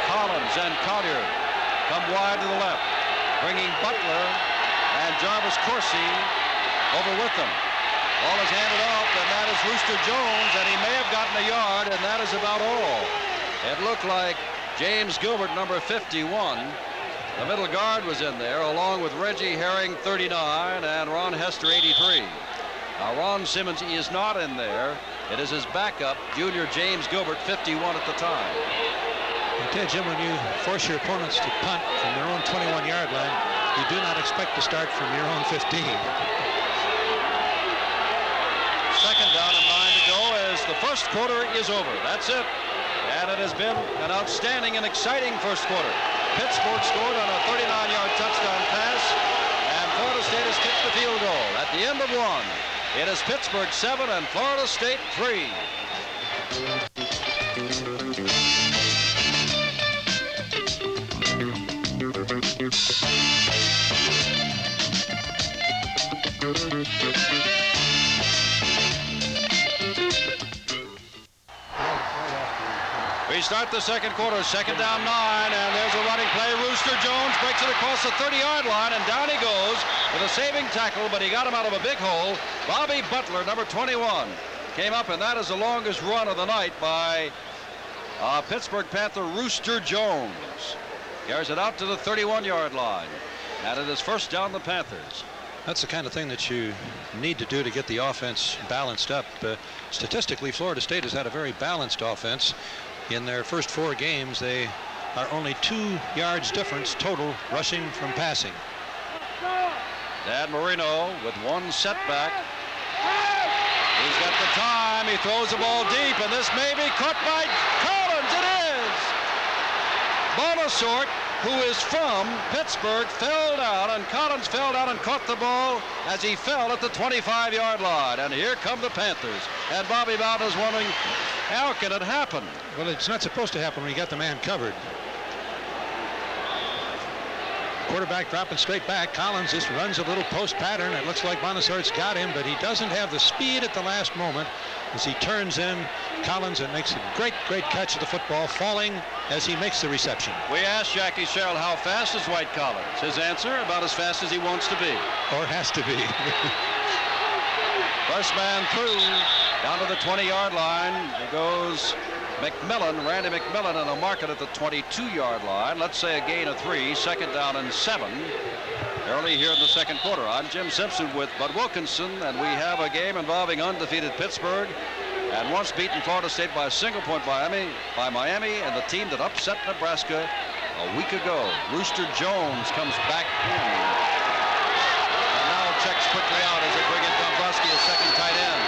Collins and Collier come wide to the left, bringing Butler and Jarvis Coursey over with them. Ball is handed off, and that is Rooster Jones, and he may have gotten a yard, and that is about all. It looked like James Gilbert, number 51, the middle guard was in there, along with Reggie Herring, 39, and Ron Hester, 83. Now, Ron Simmons is not in there. It is his backup, junior James Gilbert, 51 at the time. I tell you, Jim, when you force your opponents to punt from their own 21-yard line, you do not expect to start from your own 15. Second down and nine to go as the first quarter is over. That's it. And it has been an outstanding and exciting first quarter. Pittsburgh scored on a 39-yard touchdown pass, and Florida State has kicked the field goal. At the end of one, it is Pittsburgh 7 and Florida State 3. Start the second quarter, second down nine, and there's a running play. Rooster Jones breaks it across the 30-yard line, and down he goes with a saving tackle, but he got him out of a big hole. Bobby Butler, number 21, came up, and that is the longest run of the night by uh, Pittsburgh Panther Rooster Jones. Carries it out to the 31-yard line, and it is first down the Panthers. That's the kind of thing that you need to do to get the offense balanced up. Uh, statistically, Florida State has had a very balanced offense. In their first four games, they are only two yards difference total rushing from passing. Dan Marino with one setback. He's got the time. He throws the ball deep, and this may be caught by Collins. It is. Bonasorte, who is from Pittsburgh, fell down, and Collins fell down and caught the ball as he fell at the 25-yard line. And here come the Panthers. And Bobby Bowden is wondering, how can it happen? Well, it's not supposed to happen when you got the man covered. Quarterback dropping straight back. Collins just runs a little post pattern. It looks like Bonasorte's got him, but he doesn't have the speed at the last moment as he turns in Collins and makes a great, great catch of the football, falling as he makes the reception. We asked Jackie Sherrill how fast is Dwight Collins. His answer, about as fast as he wants to be. Or has to be. *laughs* First man through, down to the 20-yard line. He goes McMillan, Randy McMillan in a market at the 22-yard line. Let's say a gain of three, second down and seven. Early here in the second quarter. I'm Jim Simpson with Bud Wilkinson, and we have a game involving undefeated Pittsburgh and once beaten Florida State by a single point Miami, by Miami and the team that upset Nebraska a week ago. Rooster Jones comes back in. And now checks quickly out as they bring in Dombrowski as second tight end.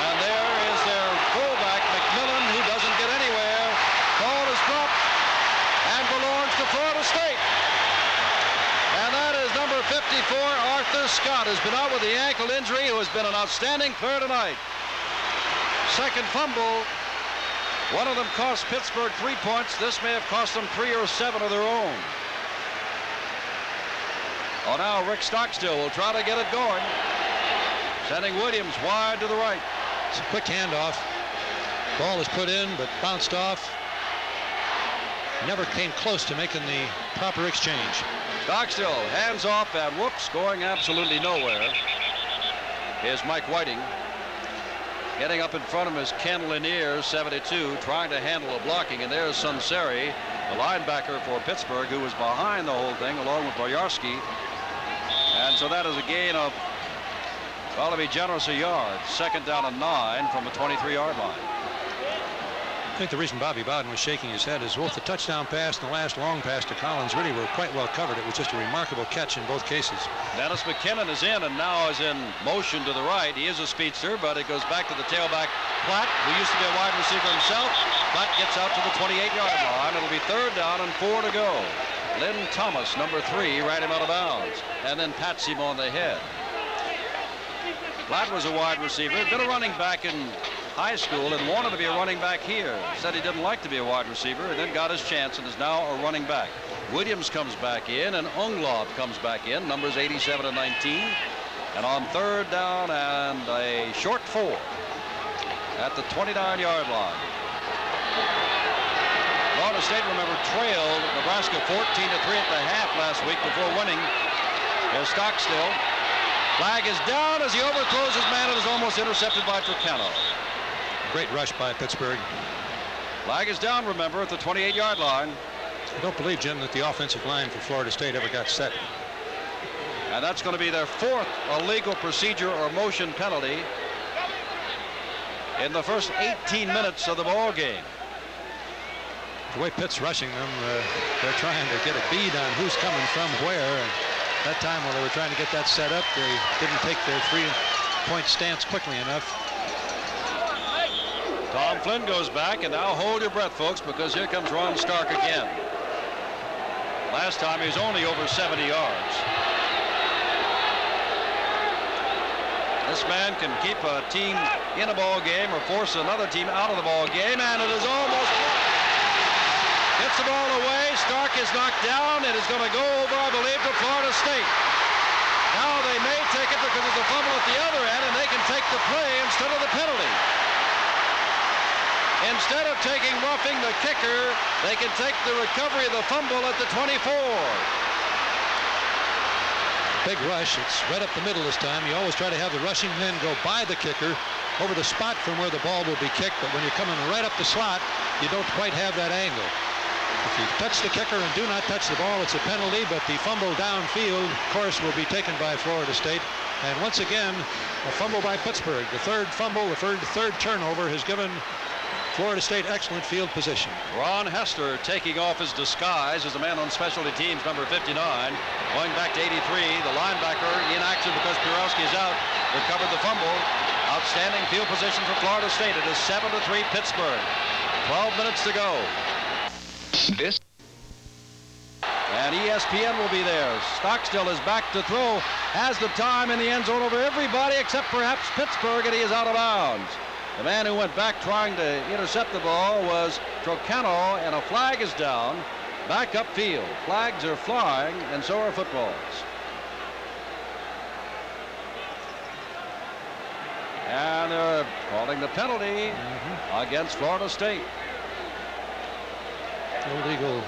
And there is their fullback, McMillan, who doesn't get anywhere. Ball is dropped and belongs to Florida State. And that is number 54, Arthur Scott, who's been out with the ankle injury, who has been an outstanding player tonight. Second fumble. One of them cost Pittsburgh three points. This may have cost them three or seven of their own. Oh, now Rick Stockstill will try to get it going. Sending Williams wide to the right. It's a quick handoff. Ball is put in, but bounced off. Never came close to making the proper exchange. Stockstill hands off and whoops, going absolutely nowhere. Here's Mike Whiting. Getting up in front of him is Ken Lanier, 72, trying to handle the blocking. And there's Sunseri, the linebacker for Pittsburgh, who was behind the whole thing, along with Boyarsky. And so that is a gain of, well, to be generous, a yard. Second down and nine from the 23-yard line. I think the reason Bobby Bowden was shaking his head is both the touchdown pass and the last long pass to Collins really were quite well covered. It was just a remarkable catch in both cases. Dennis McKinnon is in and now is in motion to the right. He is a speedster, but it goes back to the tailback Platt, who used to be a wide receiver himself. Platt gets out to the 28-yard line. It'll be third down and four to go. Lynn Thomas, number three, ran him out of bounds, and then pats him on the head. Platt was a wide receiver, been a running back in high school and wanted to be a running back here. Said he didn't like to be a wide receiver and then got his chance and is now a running back. Williams comes back in and Unglaub comes back in, numbers 87 and 19. And on third down and a short four at the 29-yard line. Florida State, remember, trailed Nebraska 14 to 3 at the half last week before winning. There's Stockstill. Flag is down as he overthrows his man and is almost intercepted by Trocano. Great rush by Pittsburgh. Flag is down, remember, at the 28-yard line. I don't believe, Jim, that the offensive line for Florida State ever got set. And that's going to be their fourth illegal procedure or motion penalty in the first 18 minutes of the ball game. The way Pitt's rushing them, uh, they're trying to get a bead on who's coming from where. And that time when they were trying to get that set up, they didn't take their three-point stance quickly enough. Tom Flynn goes back, and now hold your breath, folks, because here comes Rohn Stark again. Last time he was only over 70 yards. This man can keep a team in a ball game or force another team out of the ball game, and it is almost Gets the ball away. Stark is knocked down. It is going to go over, I believe, to Florida State. Now they may take it because there's a fumble at the other end, and they can take the play instead of the penalty. Instead of taking roughing the kicker, they can take the recovery of the fumble at the 24 big rush. It's right up the middle this time. You always try to have the rushing men go by the kicker over the spot from where the ball will be kicked, but when you're coming right up the slot, you don't quite have that angle. If you touch the kicker and do not touch the ball, it's a penalty, but the fumble downfield, of course, will be taken by Florida State. And once again, a fumble by Pittsburgh. The third fumble, the third, third turnover has given Florida State excellent field position. Ron Hester taking off his disguise as a man on specialty teams, number 59. Going back to 83, the linebacker in action because Piurowski is out, recovered the fumble. Outstanding field position for Florida State. It is 7 to 3 Pittsburgh. 12 minutes to go. This and ESPN will be there. Stockstill is back to throw. Has the time in the end zone over everybody except perhaps Pittsburgh, and he is out of bounds. The man who went back trying to intercept the ball was Trocano, and a flag is down. Back upfield. Flags are flying, and so are footballs. And they're calling the penalty mm -hmm. against Florida State. Illegal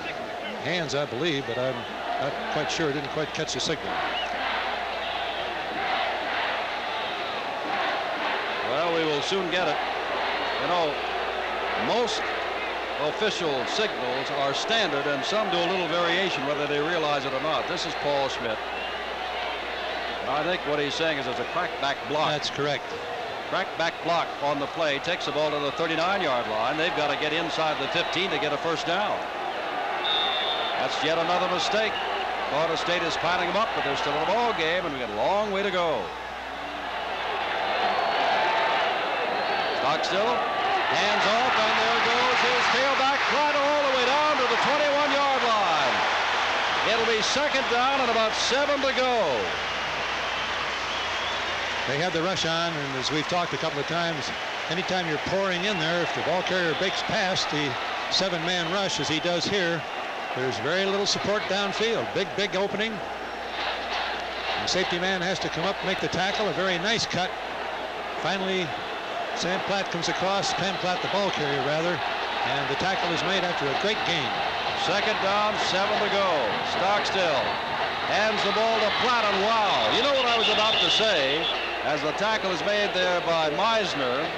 hands, I believe, but I'm not quite sure. Didn't quite catch the signal. Well, we will soon get it. You know, most official signals are standard, and some do a little variation, whether they realize it or not. This is Paul Schmidt. I think what he's saying is it's a crackback block. That's correct. Crackback block on the play takes the ball to the 39-yard line. They've got to get inside the 15 to get a first down. That's yet another mistake. Florida State is piling them up, but they're still in the ball game, and we got a long way to go. Stockstill, hands off, and there goes his tailback right all the way down to the 21-yard line. It'll be second down and about seven to go. They had the rush on, and as we've talked a couple of times, anytime you're pouring in there, if the ball carrier breaks past the seven-man rush, as he does here, there's very little support downfield. Big, big opening. The safety man has to come up, make the tackle. A very nice cut. Finally, Sam Platt comes across, Penn Platt, the ball carrier, rather, and the tackle is made after a great gain. Second down, seven to go. Stockstill hands the ball to Platt, and wow. You know what I was about to say as the tackle is made there by Meisner.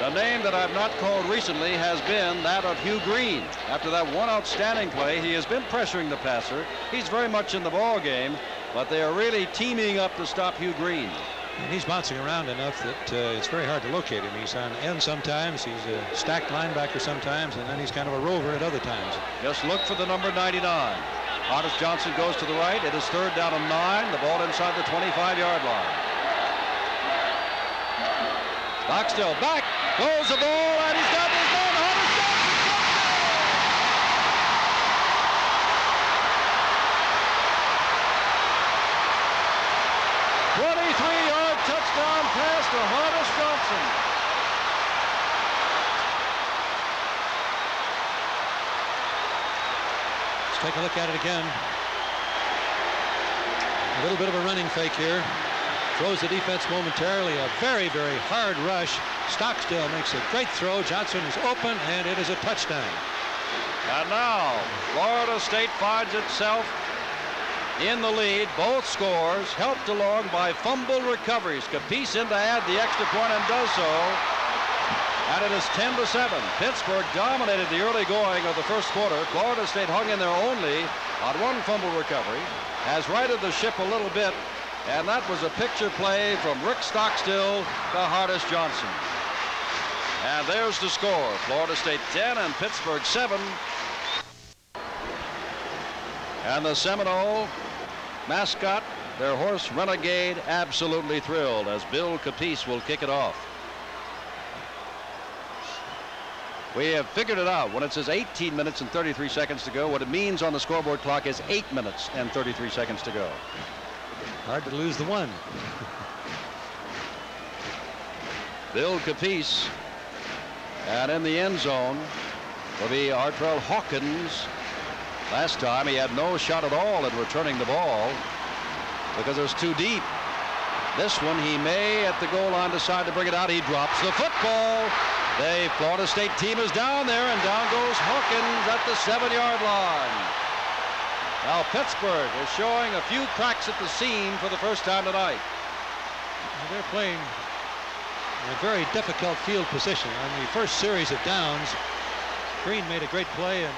The name that I've not called recently has been that of Hugh Green. After that one outstanding play, he has been pressuring the passer. He's very much in the ball game, but they are really teaming up to stop Hugh Green. And he's bouncing around enough that uh, it's very hard to locate him. He's on end sometimes, he's a stacked linebacker sometimes, and then he's kind of a rover at other times. Just look for the number 99. Otis Johnson goes to the right. It is third down and nine. The ball inside the 25-yard line. Stockstill back. Goes the ball, and he's got his man. Hunter Johnson. Twenty-three-yard touchdown pass to Horace Johnson. Let's take a look at it again. A little bit of a running fake here. Throws the defense momentarily. A very, very hard rush. Stockstill makes a great throw. Johnson is open, and it is a touchdown. And now, Florida State finds itself in the lead. Both scores helped along by fumble recoveries. Capece in to add the extra point and does so. And it is 10 to 7. Pittsburgh dominated the early going of the first quarter. Florida State hung in there only on one fumble recovery, has righted the ship a little bit, and that was a picture play from Rick Stockstill to Hardis Johnson. And there's the score. Florida State 10 and Pittsburgh 7. And the Seminole mascot, their horse Renegade, absolutely thrilled as Bill Capece will kick it off. We have figured it out. When it says 18 minutes and 33 seconds to go, what it means on the scoreboard clock is 8 minutes and 33 seconds to go. Hard to lose the one. Bill Capece. And in the end zone will be Artrell Hawkins. Last time he had no shot at all at returning the ball because it was too deep. This one he may at the goal line decide to bring it out. He drops the football. The Florida State team is down there and down goes Hawkins at the seven yard line. Now Pittsburgh is showing a few cracks at the seam for the first time tonight. They're playing in a very difficult field position. On the first series of downs, Green made a great play and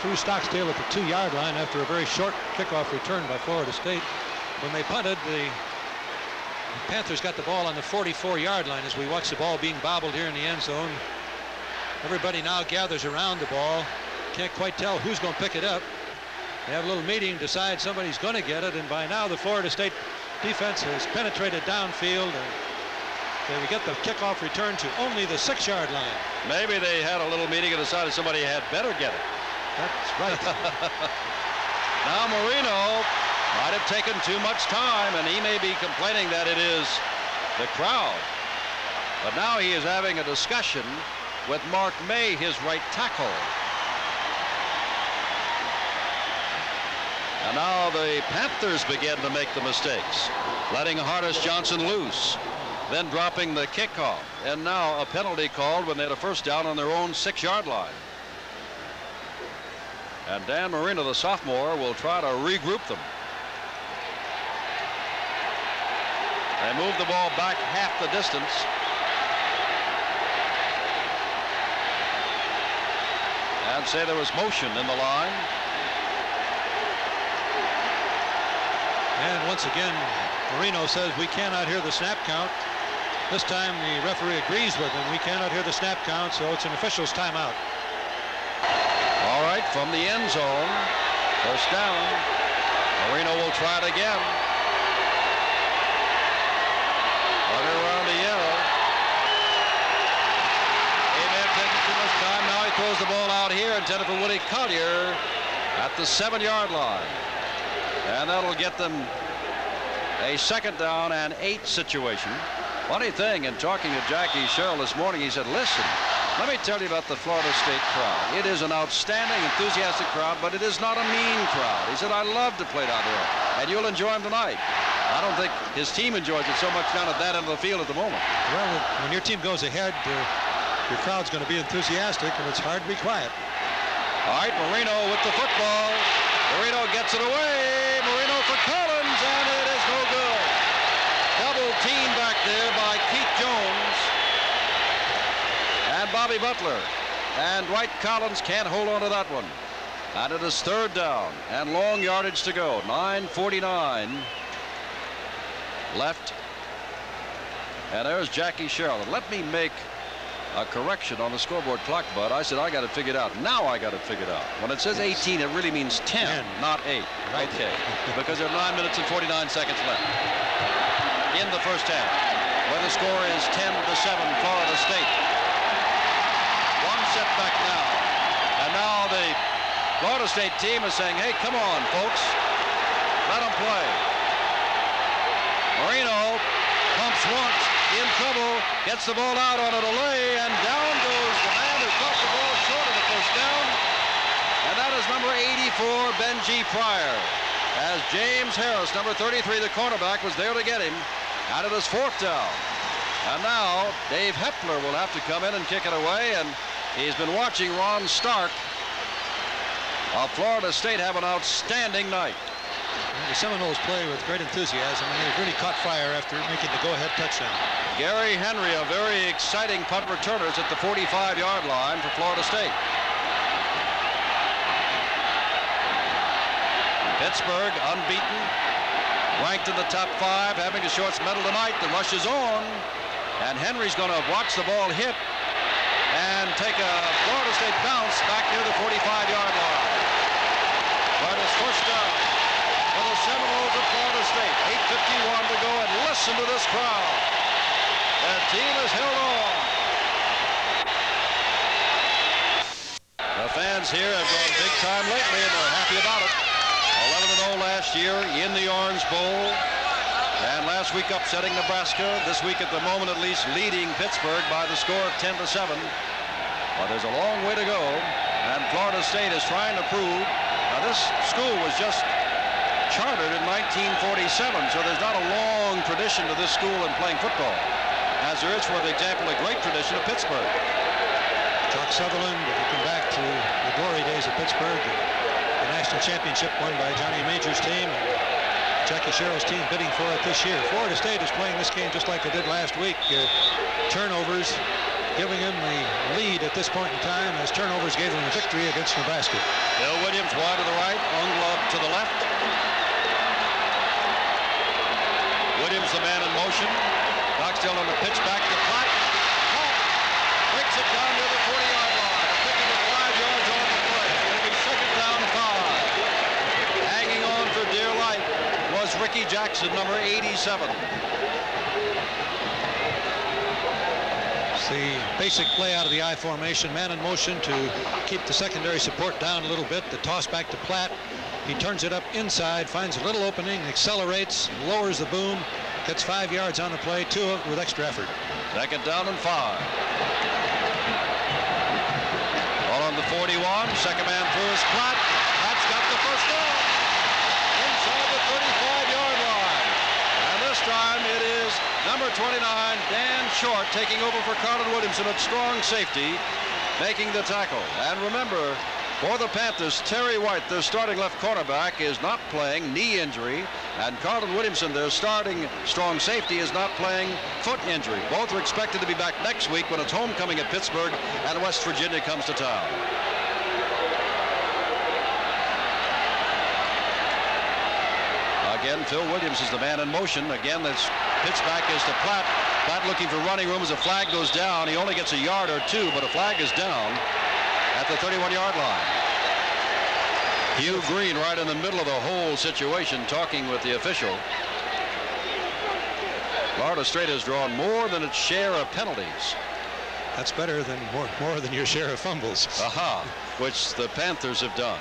threw Stockstill at the two-yard line after a very short kickoff return by Florida State. When they punted, the Panthers got the ball on the 44-yard line as we watch the ball being bobbled here in the end zone. Everybody now gathers around the ball. Can't quite tell who's going to pick it up. They have a little meeting, decide somebody's going to get it, and by now the Florida State defense has penetrated downfield and they get the kickoff return to only the six-yard line. Maybe they had a little meeting and decided somebody had better get it. That's right. *laughs* now Marino might have taken too much time, and he may be complaining that it is the crowd. But now he is having a discussion with Mark May, his right tackle. And now the Panthers begin to make the mistakes, letting Hardis Johnson loose, then dropping the kickoff, and now a penalty called when they had a first down on their own six-yard line. And Dan Marino, the sophomore, will try to regroup them. They move the ball back half the distance. And say there was motion in the line. And once again, Marino says we cannot hear the snap count. This time the referee agrees with him. We cannot hear the snap count, so it's an official's timeout. From the end zone, first down. Marino will try it again. Running around the yellow. He too much time. Now he throws the ball out here intended for Woody Collier at the seven-yard line. And that'll get them a second down and eight situation. Funny thing, in talking to Jackie Sherrill this morning, he said, listen, let me tell you about the Florida State crowd. It is an outstanding, enthusiastic crowd, but it is not a mean crowd. He said, I love to play down here, and you'll enjoy them tonight. I don't think his team enjoys it so much down at that end of the field at the moment. Well, when your team goes ahead, uh, your crowd's going to be enthusiastic, and it's hard to be quiet. All right, Marino with the football. Marino gets it away. Marino for Collins, and it is no good. Double team back there by Keith Jones and Bobby Butler. And Dwight Collins can't hold on to that one. And it is third down and long yardage to go. 9.49 left. And there's Jackie Sherrill. Let me make a correction on the scoreboard clock, Bud. I said I got it figured out. Now I got it figured out. When it says 18, it really means 10, 10. not 8. Right. Okay. *laughs* because there are 9 minutes and 49 seconds left in the first half, where the score is 10 to 7, Florida State. Setback now. And now the Florida State team is saying, hey, come on, folks. Let them play. Marino pumps once, in trouble, gets the ball out on a delay, and down goes the man who caught the ball short of the first down. And that is number 84, Benji Pryor. As James Harris, number 33, the cornerback, was there to get him. And it is fourth down. And now Dave Hepler will have to come in and kick it away. And he's been watching Rohn Stark of Florida State have an outstanding night. The Seminoles play with great enthusiasm, and they've really caught fire after making the go-ahead touchdown. Gary Henry, a very exciting punt returners at the 45-yard line for Florida State. Pittsburgh unbeaten, ranked in the top five, having a short medal tonight. The rush is on, and Henry's going to watch the ball hit and take a Florida State bounce back near the 45-yard line. But it's first down for the Seminoles of Florida State. 8.51 to go, and listen to this crowd. Their team has held on. The fans here have gone big time lately, and they're happy about it. 11-0 last year in the Orange Bowl. And last week upsetting Nebraska. This week at the moment at least leading Pittsburgh by the score of 10 to 7. But there's a long way to go. And Florida State is trying to prove. Now this school was just chartered in 1947, so there's not a long tradition to this school in playing football. As there is, for example, a great tradition of Pittsburgh. Jock Sutherland, if you come back to the glory days of Pittsburgh, the national championship won by Johnny Majors' team. Jackie Sherrill's team bidding for it this year. Florida State is playing this game just like they did last week. Uh, turnovers giving them the lead at this point in time as turnovers gave them the victory against Nebraska. Bill Williams wide to the right, Unglaub to the left. Williams the man in motion. Stockstill on the pitch back to. Platt breaks it down near the 40-yard line. Picking it five yards on the play. It'll be second down five. Hanging on for dear life was Rickey Jackson, number 87. The basic play out of the I formation, man in motion to keep the secondary support down a little bit. The toss back to Platt. He turns it up inside, finds a little opening, accelerates, lowers the boom, gets five yards on the play, two with extra effort. Second down and five. All on the 41. Second man through is Platt. Platt's got the first down. Inside the 35-yard line. And this time it is number 29, Dan Short, taking over for Carlton Williamson at strong safety, making the tackle. And remember, for the Panthers, Terry White, their starting left cornerback, is not playing, knee injury. And Carlton Williamson, their starting strong safety, is not playing foot injury. Both are expected to be back next week when it's homecoming at Pittsburgh and West Virginia comes to town. Again, Phil Williams is the man in motion. Again, this pitch back is to Platt. Platt looking for running room as a flag goes down. He only gets a yard or two, but a flag is down at the 31-yard line. Hugh Green right in the middle of the whole situation talking with the official. Florida State has drawn more than its share of penalties. That's better than more, more than your share of fumbles. Aha, which the Panthers have done.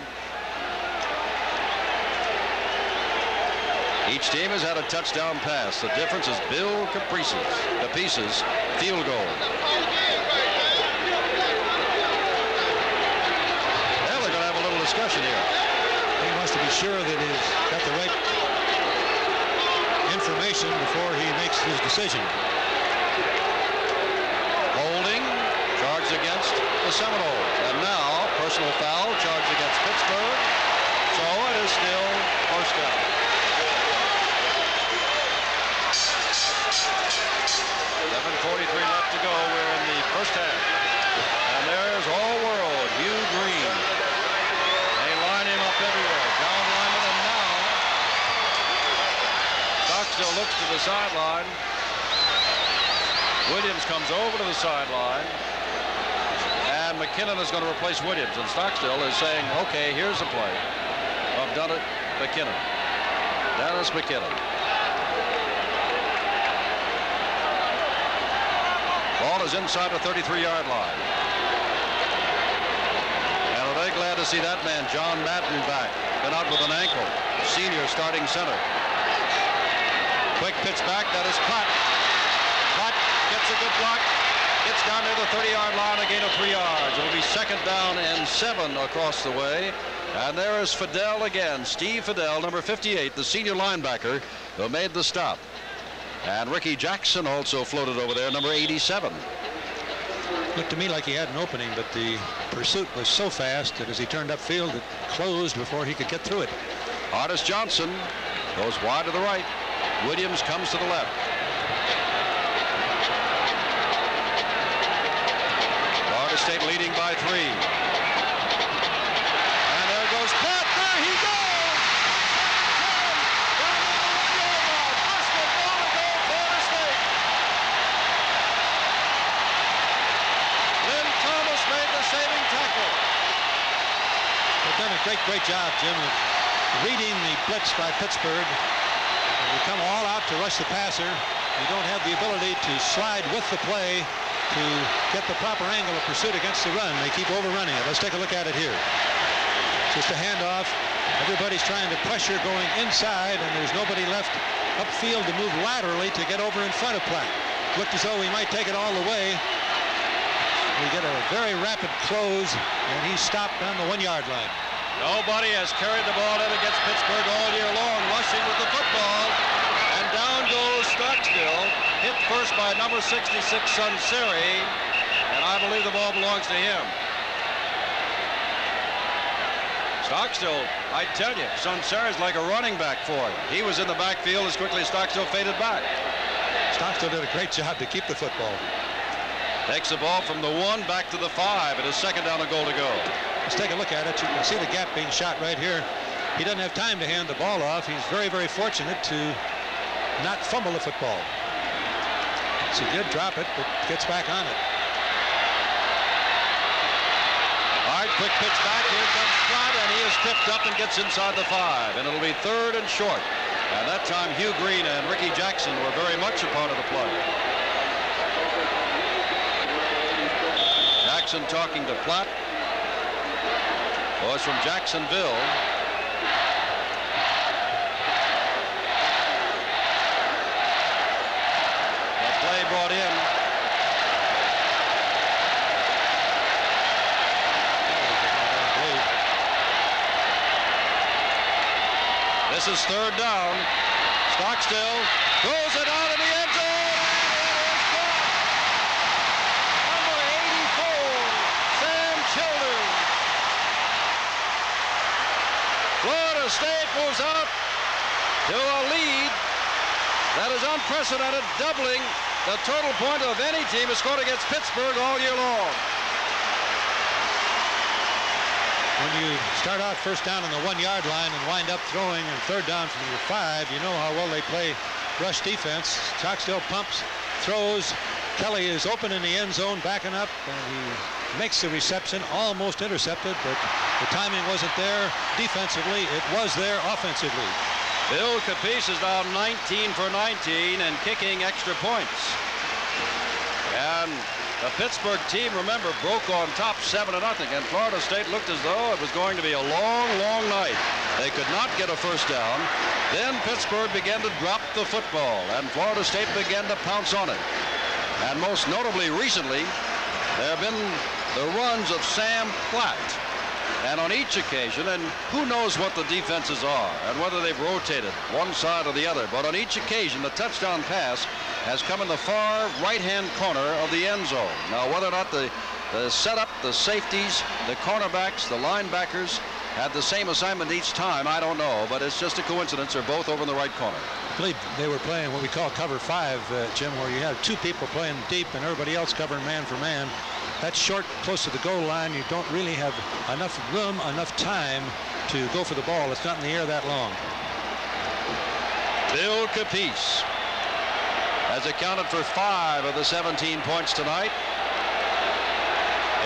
Each team has had a touchdown pass. The difference is Bill Capece's, Capece's field goal. Well, they're going to have a little discussion here. He wants to be sure that he's got the right information before he makes his decision. Holding, charged against the Seminoles. And now, personal foul charged against Pittsburgh. So it is still first down. 7.43 left to go. We're in the first half. And there's all world, Hugh Green. They line him up everywhere. Down lineman and now Stockstill looks to the sideline. Williams comes over to the sideline. And McKinnon is going to replace Williams. And Stockstill is saying, okay, here's the play I've done it, McKinnon. Dennis McKinnon. Ball is inside the 33-yard line. And are they glad to see that man, John Madden, back. Been out with an ankle. Senior starting center. Quick pitch back. That is Platt. Platt gets a good block. Gets down near the 30-yard line, a gain of three yards. It'll be second down and seven across the way. And there is Fedell again. Steve Fedell, number 58, the senior linebacker, who made the stop. And Rickey Jackson also floated over there, number 87. Looked to me like he had an opening, but the pursuit was so fast that as he turned upfield, it closed before he could get through it. Hardis Johnson goes wide to the right. Williams comes to the left. Florida State leading by three. And there goes Platt. There he goes! Great, great job, Jim, reading the blitz by Pittsburgh. You come all out to rush the passer. You don't have the ability to slide with the play to get the proper angle of pursuit against the run. They keep overrunning it. Let's take a look at it here. Just a handoff. Everybody's trying to pressure going inside, and there's nobody left upfield to move laterally to get over in front of Platt. Looked as though he might take it all the way. We get a very rapid close, and he's stopped on the one-yard line. Nobody has carried the ball in against Pittsburgh all year long, rushing with the football. And down goes Stockstill, hit first by number 66, Sunseri. And I believe the ball belongs to him. Stockstill, I tell you, Sunseri is like a running back for him. He was in the backfield as quickly as Stockstill faded back. Stockstill did a great job to keep the football. Takes the ball from the one back to the five. It is second down a goal to go. Let's take a look at it. You can see the gap being shot right here. He doesn't have time to hand the ball off. He's very, very fortunate to not fumble the football. He did drop it, but gets back on it. Right, quick pitch back. Here comes Scott, and he is tripped up and gets inside the five. And it'll be third and short. And that time, Hugh Green and Rickey Jackson were very much a part of the play. Jackson talking to Platt. Was from Jacksonville. The play brought in. This is third down. Stockstill throws it out in the end zone. And it is caught. Number 84, Sam Childers. Florida Moves out to a lead that is unprecedented, doubling the total point of any team has scored against Pittsburgh all year long. When you start out first down on the one-yard line and wind up throwing and third down from your five, you know how well they play rush defense. Stockstill pumps, throws. Kelly is open in the end zone, backing up, and he makes the reception, almost intercepted, but the timing wasn't there defensively. It was there offensively. Bill Capece is now 19 for 19 and kicking extra points. And the Pittsburgh team, remember, broke on top 7 to nothing, and Florida State looked as though it was going to be a long, long night. They could not get a first down. Then Pittsburgh began to drop the football, and Florida State began to pounce on it. And most notably recently, there have been the runs of Sam Platt. And on each occasion, and who knows what the defenses are and whether they've rotated one side or the other, but on each occasion, the touchdown pass has come in the far right-hand corner of the end zone. Now, whether or not the, the setup, the safeties, the cornerbacks, the linebackers had the same assignment each time, I don't know, but it's just a coincidence. They're both over in the right corner. I believe they were playing what we call cover five, uh, Jim, where you have two people playing deep and everybody else covering man for man. That's short, close to the goal line. You don't really have enough room, enough time to go for the ball. It's not in the air that long. Bill Capece has accounted for five of the 17 points tonight.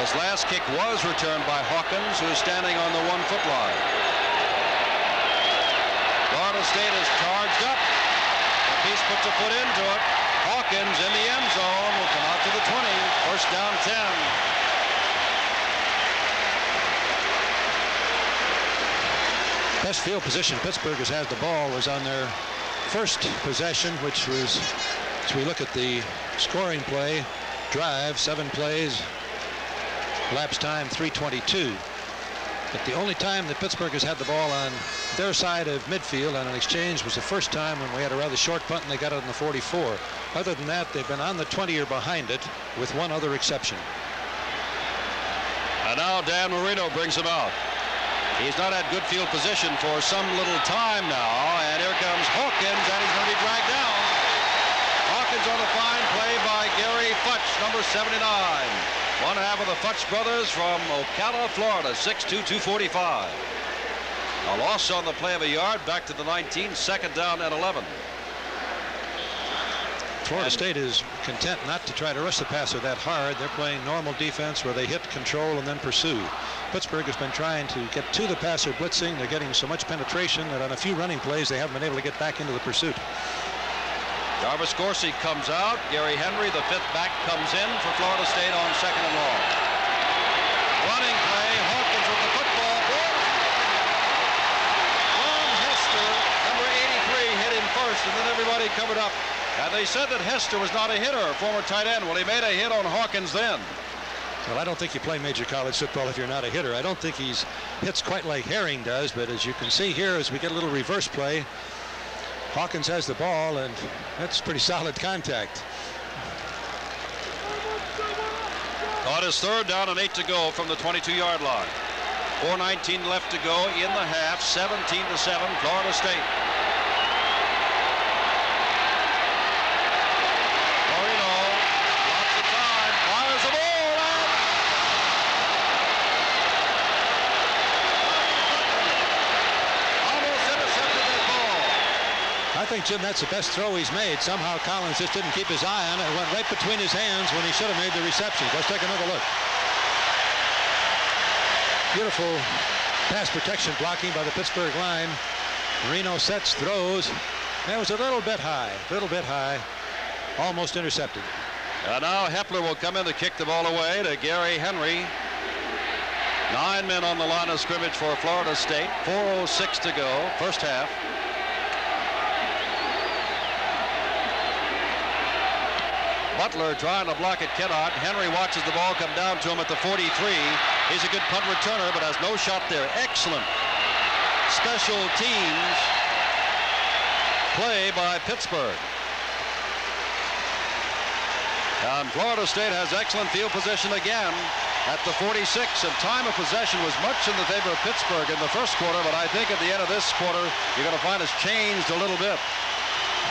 His last kick was returned by Hawkins, who is standing on the one-foot line. Florida State is charged up. Capece puts a foot into it. Hawkins in the end zone will come out to the 20. First down 10. Best field position Pittsburgh has had the ball was on their first possession, which was, as we look at the scoring play, drive, seven plays, lapse time 322. But the only time that Pittsburgh has had the ball on their side of midfield on an exchange was the first time when we had a rather short punt and they got it on the 44. Other than that, they've been on the 20 or behind it with one other exception. And now Dan Marino brings him out. He's not had good field position for some little time now. And here comes Hawkins, and he's going to be dragged down. Hawkins on a fine play by Gary Futch, number 79. One half of the Futch brothers from Ocala, Florida, 6'2", 245. A loss on the play of a yard, back to the 19, second down at 11. Florida State is content not to try to rush the passer that hard. They're playing normal defense where they hit, control, and then pursue. Pittsburgh has been trying to get to the passer blitzing. They're getting so much penetration that on a few running plays they haven't been able to get back into the pursuit. Jarvis Coursey comes out. Gary Henry, the fifth back, comes in for Florida State on second and long. Running play, Hawkins with the football. Ron Hester, number 83, hit him first, and then everybody covered up. And they said that Hester was not a hitter, former tight end. Well, he made a hit on Hawkins then. Well, I don't think you play major college football if you're not a hitter. I don't think he's hits quite like Herring does, but as you can see here, as we get a little reverse play, Hawkins has the ball, and that's pretty solid contact. On his third down and eight to go from the 22-yard line. 4.19 left to go in the half, 17 to 7, Florida State. Marino, lots of time, fires the ball, and almost intercepted that ball. I think, Jim, that's the best throw he's made. Somehow Collins just didn't keep his eye on it. It went right between his hands when he should have made the reception. Let's take another look. Beautiful pass protection blocking by the Pittsburgh line. Marino sets, throws. That was a little bit high, a little bit high. Almost intercepted. And now Hepler will come in to kick the ball away to Gary Henry. Nine men on the line of scrimmage for Florida State. 4.06 to go, first half. Butler trying to block it, cannot. Henry watches the ball come down to him at the 43. He's a good punt returner, but has no shot there. Excellent special teams play by Pittsburgh. And Florida State has excellent field position again at the 46. And time of possession was much in the favor of Pittsburgh in the first quarter, but I think at the end of this quarter, you're going to find it's changed a little bit.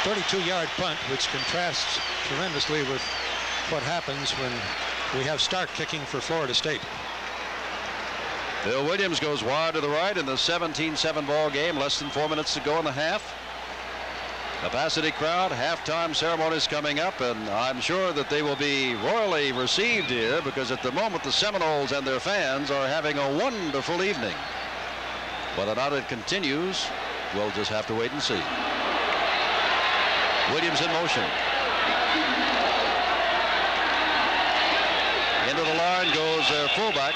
32-yard punt, which contrasts tremendously with what happens when we have Stark kicking for Florida State. Phil Williams goes wide to the right in the 17-7 ball game. Less than four minutes to go in the half. Capacity crowd, halftime ceremonies coming up, and I'm sure that they will be royally received here because at the moment the Seminoles and their fans are having a wonderful evening. Whether or not it continues, we'll just have to wait and see. Williams in motion. Into the line goes their fullback.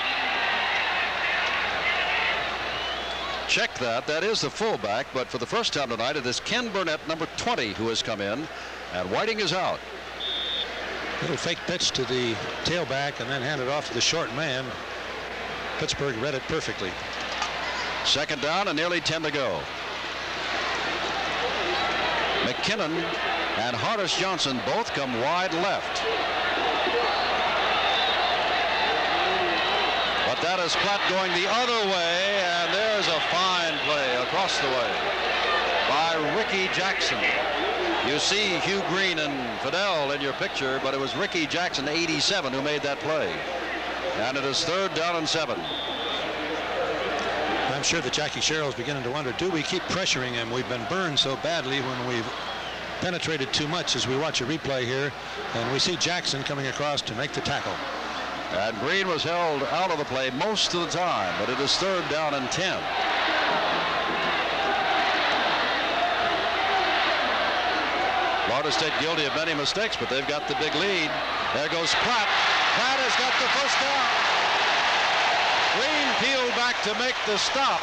Check that. That is the fullback, but for the first time tonight, it is Ken Burnett, number 20, who has come in, and Whiting is out. Little fake pitch to the tailback and then handed off to the short man. Pittsburgh read it perfectly. Second down and nearly 10 to go. McKinnon and Hardis Johnson both come wide left. But that is Platt going the other way, and there's a fine play across the way by Rickey Jackson. You see Hugh Green and Fedell in your picture, but it was Rickey Jackson, 87, who made that play. And it is third down and seven. I'm sure that Jackie Sherrill is beginning to wonder, do we keep pressuring him? We've been burned so badly when we've penetrated too much as we watch a replay here. And we see Jackson coming across to make the tackle. And Green was held out of the play most of the time, but it is third down and 10. Florida State guilty of many mistakes, but they've got the big lead. There goes Platt. Platt has got the first down. Back to make the stop,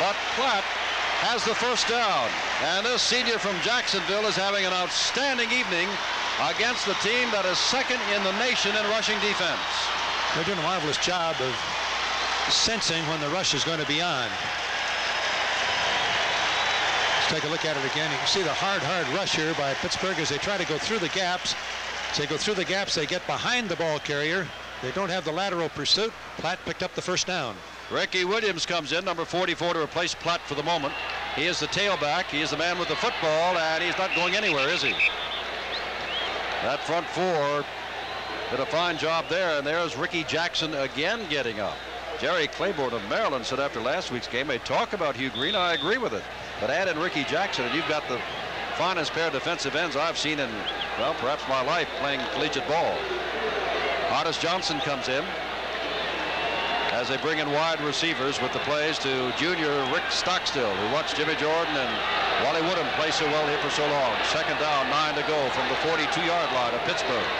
but Platt has the first down. And this senior from Jacksonville is having an outstanding evening against the team that is second in the nation in rushing defense. They're doing a marvelous job of sensing when the rush is going to be on. Let's take a look at it again. You can see the hard, hard rush here by Pittsburgh as they try to go through the gaps. As they go through the gaps, they get behind the ball carrier. They don't have the lateral pursuit. Platt picked up the first down. Ricky Williams comes in, number 44, to replace Platt for the moment. He is the tailback. He is the man with the football, and he's not going anywhere, is he? That front four did a fine job there, and there's Rickey Jackson again getting up. Jerry Claiborne of Maryland said after last week's game, they talk about Hugh Green. I agree with it. But add in Rickey Jackson, and you've got the finest pair of defensive ends I've seen in, well, perhaps my life playing collegiate ball. Hardis Johnson comes in as they bring in wide receivers with the plays to junior Rick Stockstill, who watched Jimmy Jordan and Wally Woodham play so well here for so long. Second down, nine to go from the 42-yard line of Pittsburgh.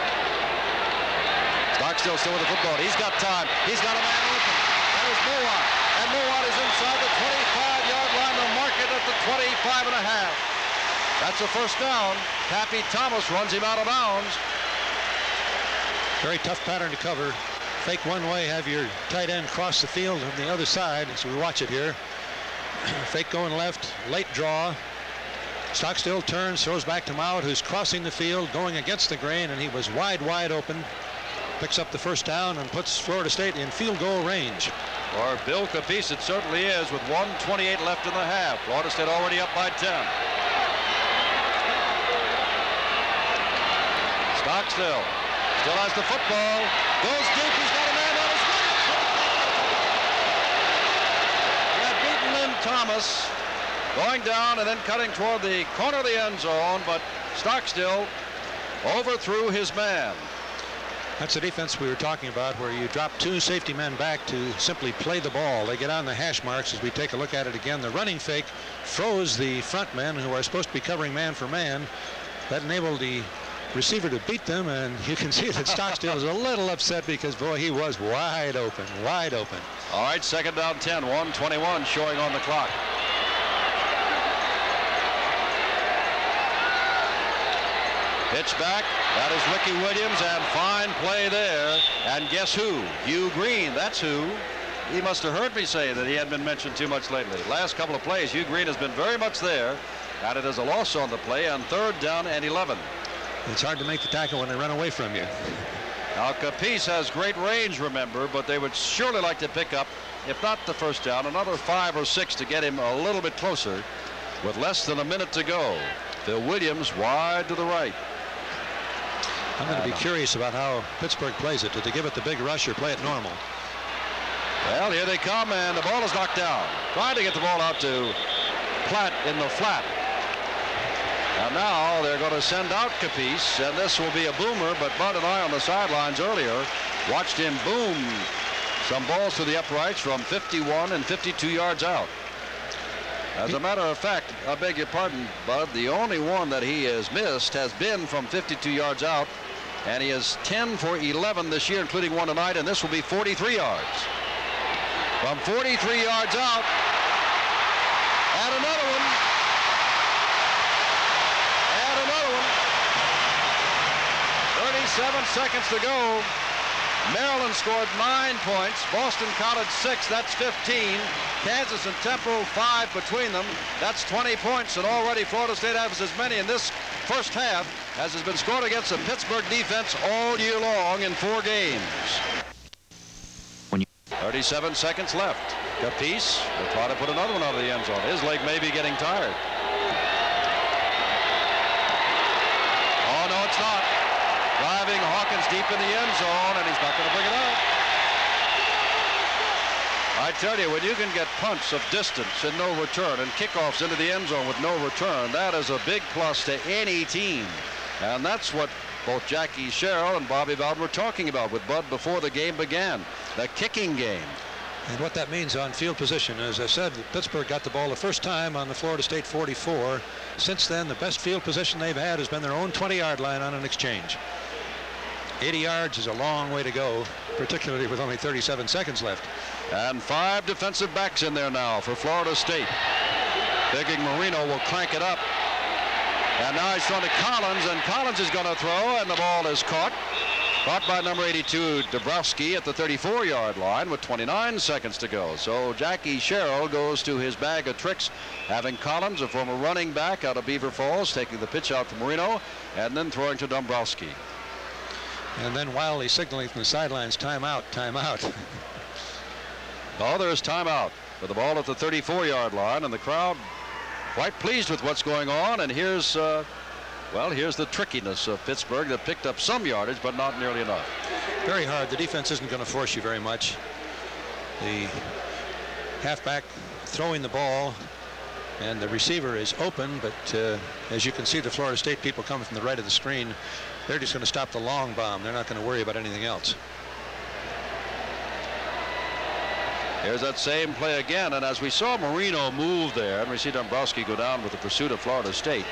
Stockstill still with the football. He's got time. He's got a man open. There's Mowatt. And Mowatt is inside the 25-yard line. The market at the 25 and a half. That's a first down. Pappy Thomas runs him out of bounds. Very tough pattern to cover. Fake one way, have your tight end cross the field on the other side as we watch it here. *clears throat* Fake going left, late draw. Stockstill turns, throws back to Mowatt, who's crossing the field, going against the grain, and he was wide, wide open. Picks up the first down and puts Florida State in field goal range. For Bill Capece, it certainly is with 128 left in the half. Florida State already up by 10. Stockstill still has the football. Goes deep. He's got a man on his way. He had beaten Lynn Thomas going down and then cutting toward the corner of the end zone, but Stockstill overthrew his man. That's the defense we were talking about where you drop two safety men back to simply play the ball. They get on the hash marks as we take a look at it again. The running fake froze the front men who are supposed to be covering man for man. That enabled the receiver to beat them and you can see that Stockstill is a little upset because boy he was wide open wide open. All right second down 10 121 showing on the clock. Pitch back that is Ricky Williams and fine play there. And guess who? Hugh Green that's who. He must have heard me say that he hadn't been mentioned too much lately. Last couple of plays Hugh Green has been very much there. And it is a loss on the play on third down and 11 it's hard to make the tackle when they run away from you. Now Capece has great range, remember, but they would surely like to pick up, if not the first down, another five or six to get him a little bit closer with less than a minute to go. Phil Williams wide to the right. I'm going to be curious about how Pittsburgh plays it. Did they give it the big rush or play it normal? Well, here they come, and the ball is knocked down. Trying to get the ball out to Platt in the flat. And now they're going to send out Capece, and this will be a boomer, but Bud and I on the sidelines earlier watched him boom some balls to the uprights from 51 and 52 yards out. As a matter of fact, I beg your pardon, Bud, the only one that he has missed has been from 52 yards out, and he is 10 for 11 this year, including one tonight, and this will be 43 yards. From 43 yards out, and another one. Seven seconds to go. Maryland scored nine points. Boston College six. That's 15. Kansas and Temple five between them. That's 20 points. And already Florida State has as many in this first half as has been scored against the Pittsburgh defense all year long in four games. 37 seconds left. Capece will try to put another one out of the end zone. His leg may be getting tired. Oh, no, it's not Hawkins deep in the end zone, and he's not going to bring it up. I tell you, when you can get punts of distance and no return and kickoffs into the end zone with no return, that is a big plus to any team. And that's what both Jackie Sherrill and Bobby Bowden were talking about with Bud before the game began, the kicking game. And what that means on field position, as I said, Pittsburgh got the ball the first time on the Florida State 44. Since then, the best field position they've had has been their own 20-yard line on an exchange. 80 yards is a long way to go, particularly with only 37 seconds left. And five defensive backs in there now for Florida State. Thinking Marino will crank it up. And now he's throwing to Collins, and Collins is going to throw, and the ball is caught. Caught by number 82, Dombrowski at the 34-yard line with 29 seconds to go. So Jackie Sherrill goes to his bag of tricks, having Collins, a former running back out of Beaver Falls, taking the pitch out to Marino, and then throwing to Dombrowski. And then Wiley signaling from the sidelines, timeout, timeout. oh, *laughs* there's timeout with the ball at the 34-yard line, and the crowd quite pleased with what's going on. And here's, uh, well, here's the trickiness of Pittsburgh that picked up some yardage, but not nearly enough. Very hard. The defense isn't going to force you very much. The halfback throwing the ball and the receiver is open, but uh, as you can see, the Florida State people coming from the right of the screen, they're just going to stop the long bomb. They're not going to worry about anything else. Here's that same play again, and as we saw Marino move there, and we see Dombrowski go down with the pursuit of Florida State,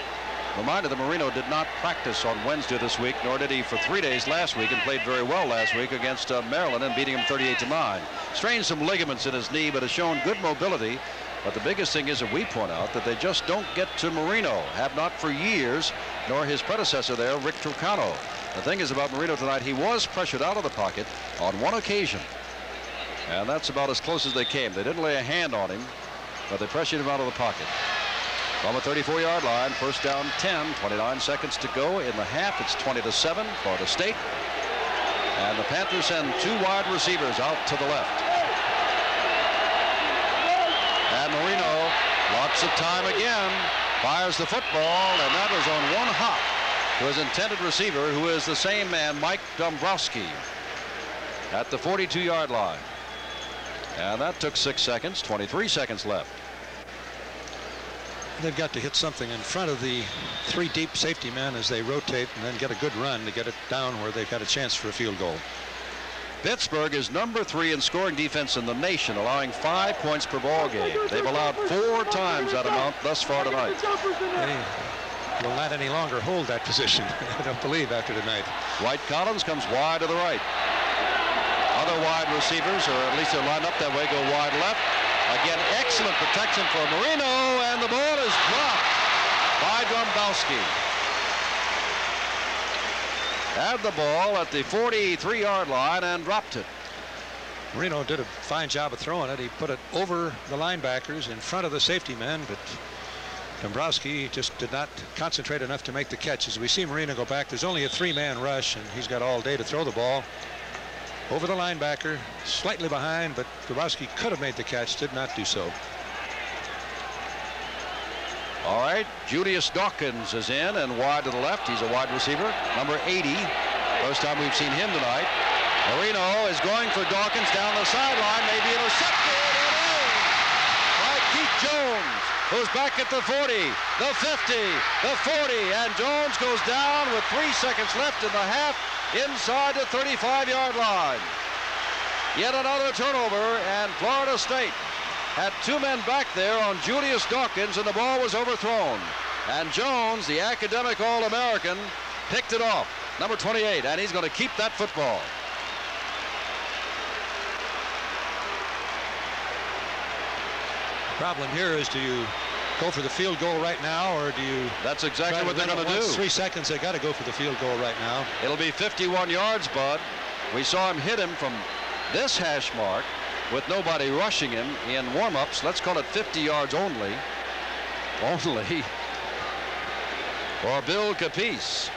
Reminder that Marino did not practice on Wednesday this week, nor did he for three days last week, and played very well last week against uh, Maryland and beating him 38 to 9. Strained some ligaments in his knee, but has shown good mobility. But the biggest thing is that we point out that they just don't get to Marino, have not for years, nor his predecessor there, Rick Trocano. The thing is about Marino tonight, he was pressured out of the pocket on one occasion. And that's about as close as they came. They didn't lay a hand on him, but they pressured him out of the pocket. From the 34-yard line, first down 10, 29 seconds to go in the half. It's 20 to 7, Florida State. And the Panthers send two wide receivers out to the left. And Marino, lots of time again, fires the football, and that is on one hop to his intended receiver, who is the same man, Mike Dombrowski, at the 42-yard line. And that took six seconds, 23 seconds left. They've got to hit something in front of the three deep safety men as they rotate and then get a good run to get it down where they've got a chance for a field goal. Pittsburgh is number three in scoring defense in the nation, allowing five points per ball game. They've allowed four times that amount thus far tonight. They will not any longer hold that position, *laughs* I don't believe, after tonight. White Collins comes wide to the right. Other wide receivers, or at least they're lined up that way, go wide left. Again, excellent protection for Marino, and the ball is dropped by Dombrowski. Had the ball at the 43-yard line and dropped it. Marino did a fine job of throwing it. He put it over the linebackers in front of the safety men, but Dombrowski just did not concentrate enough to make the catch. As we see Marino go back, there's only a three-man rush, and he's got all day to throw the ball over the linebacker, slightly behind, but Grabowski could have made the catch, did not do so. All right, Julius Dawkins is in and wide to the left. He's a wide receiver, number 80. First time we've seen him tonight. Marino is going for Dawkins down the sideline, maybe intercepted. By Keith Jones, who's back at the 40, the 50, the 40, and Jones goes down with three seconds left in the half inside the 35-yard line. Yet another turnover, and Florida State had two men back there on Julius Dawkins, and the ball was overthrown. And Jones, the academic All-American, picked it off, number 28, and he's going to keep that football. The problem here is do you go for the field goal right now, or do you? That's exactly what they're going to do. Three seconds. They got to go for the field goal right now. It'll be 51 yards, Bud. We saw him hit him from this hash mark with nobody rushing him in warm-ups. Let's call it 50 yards only. *laughs* Only for Bill Capece,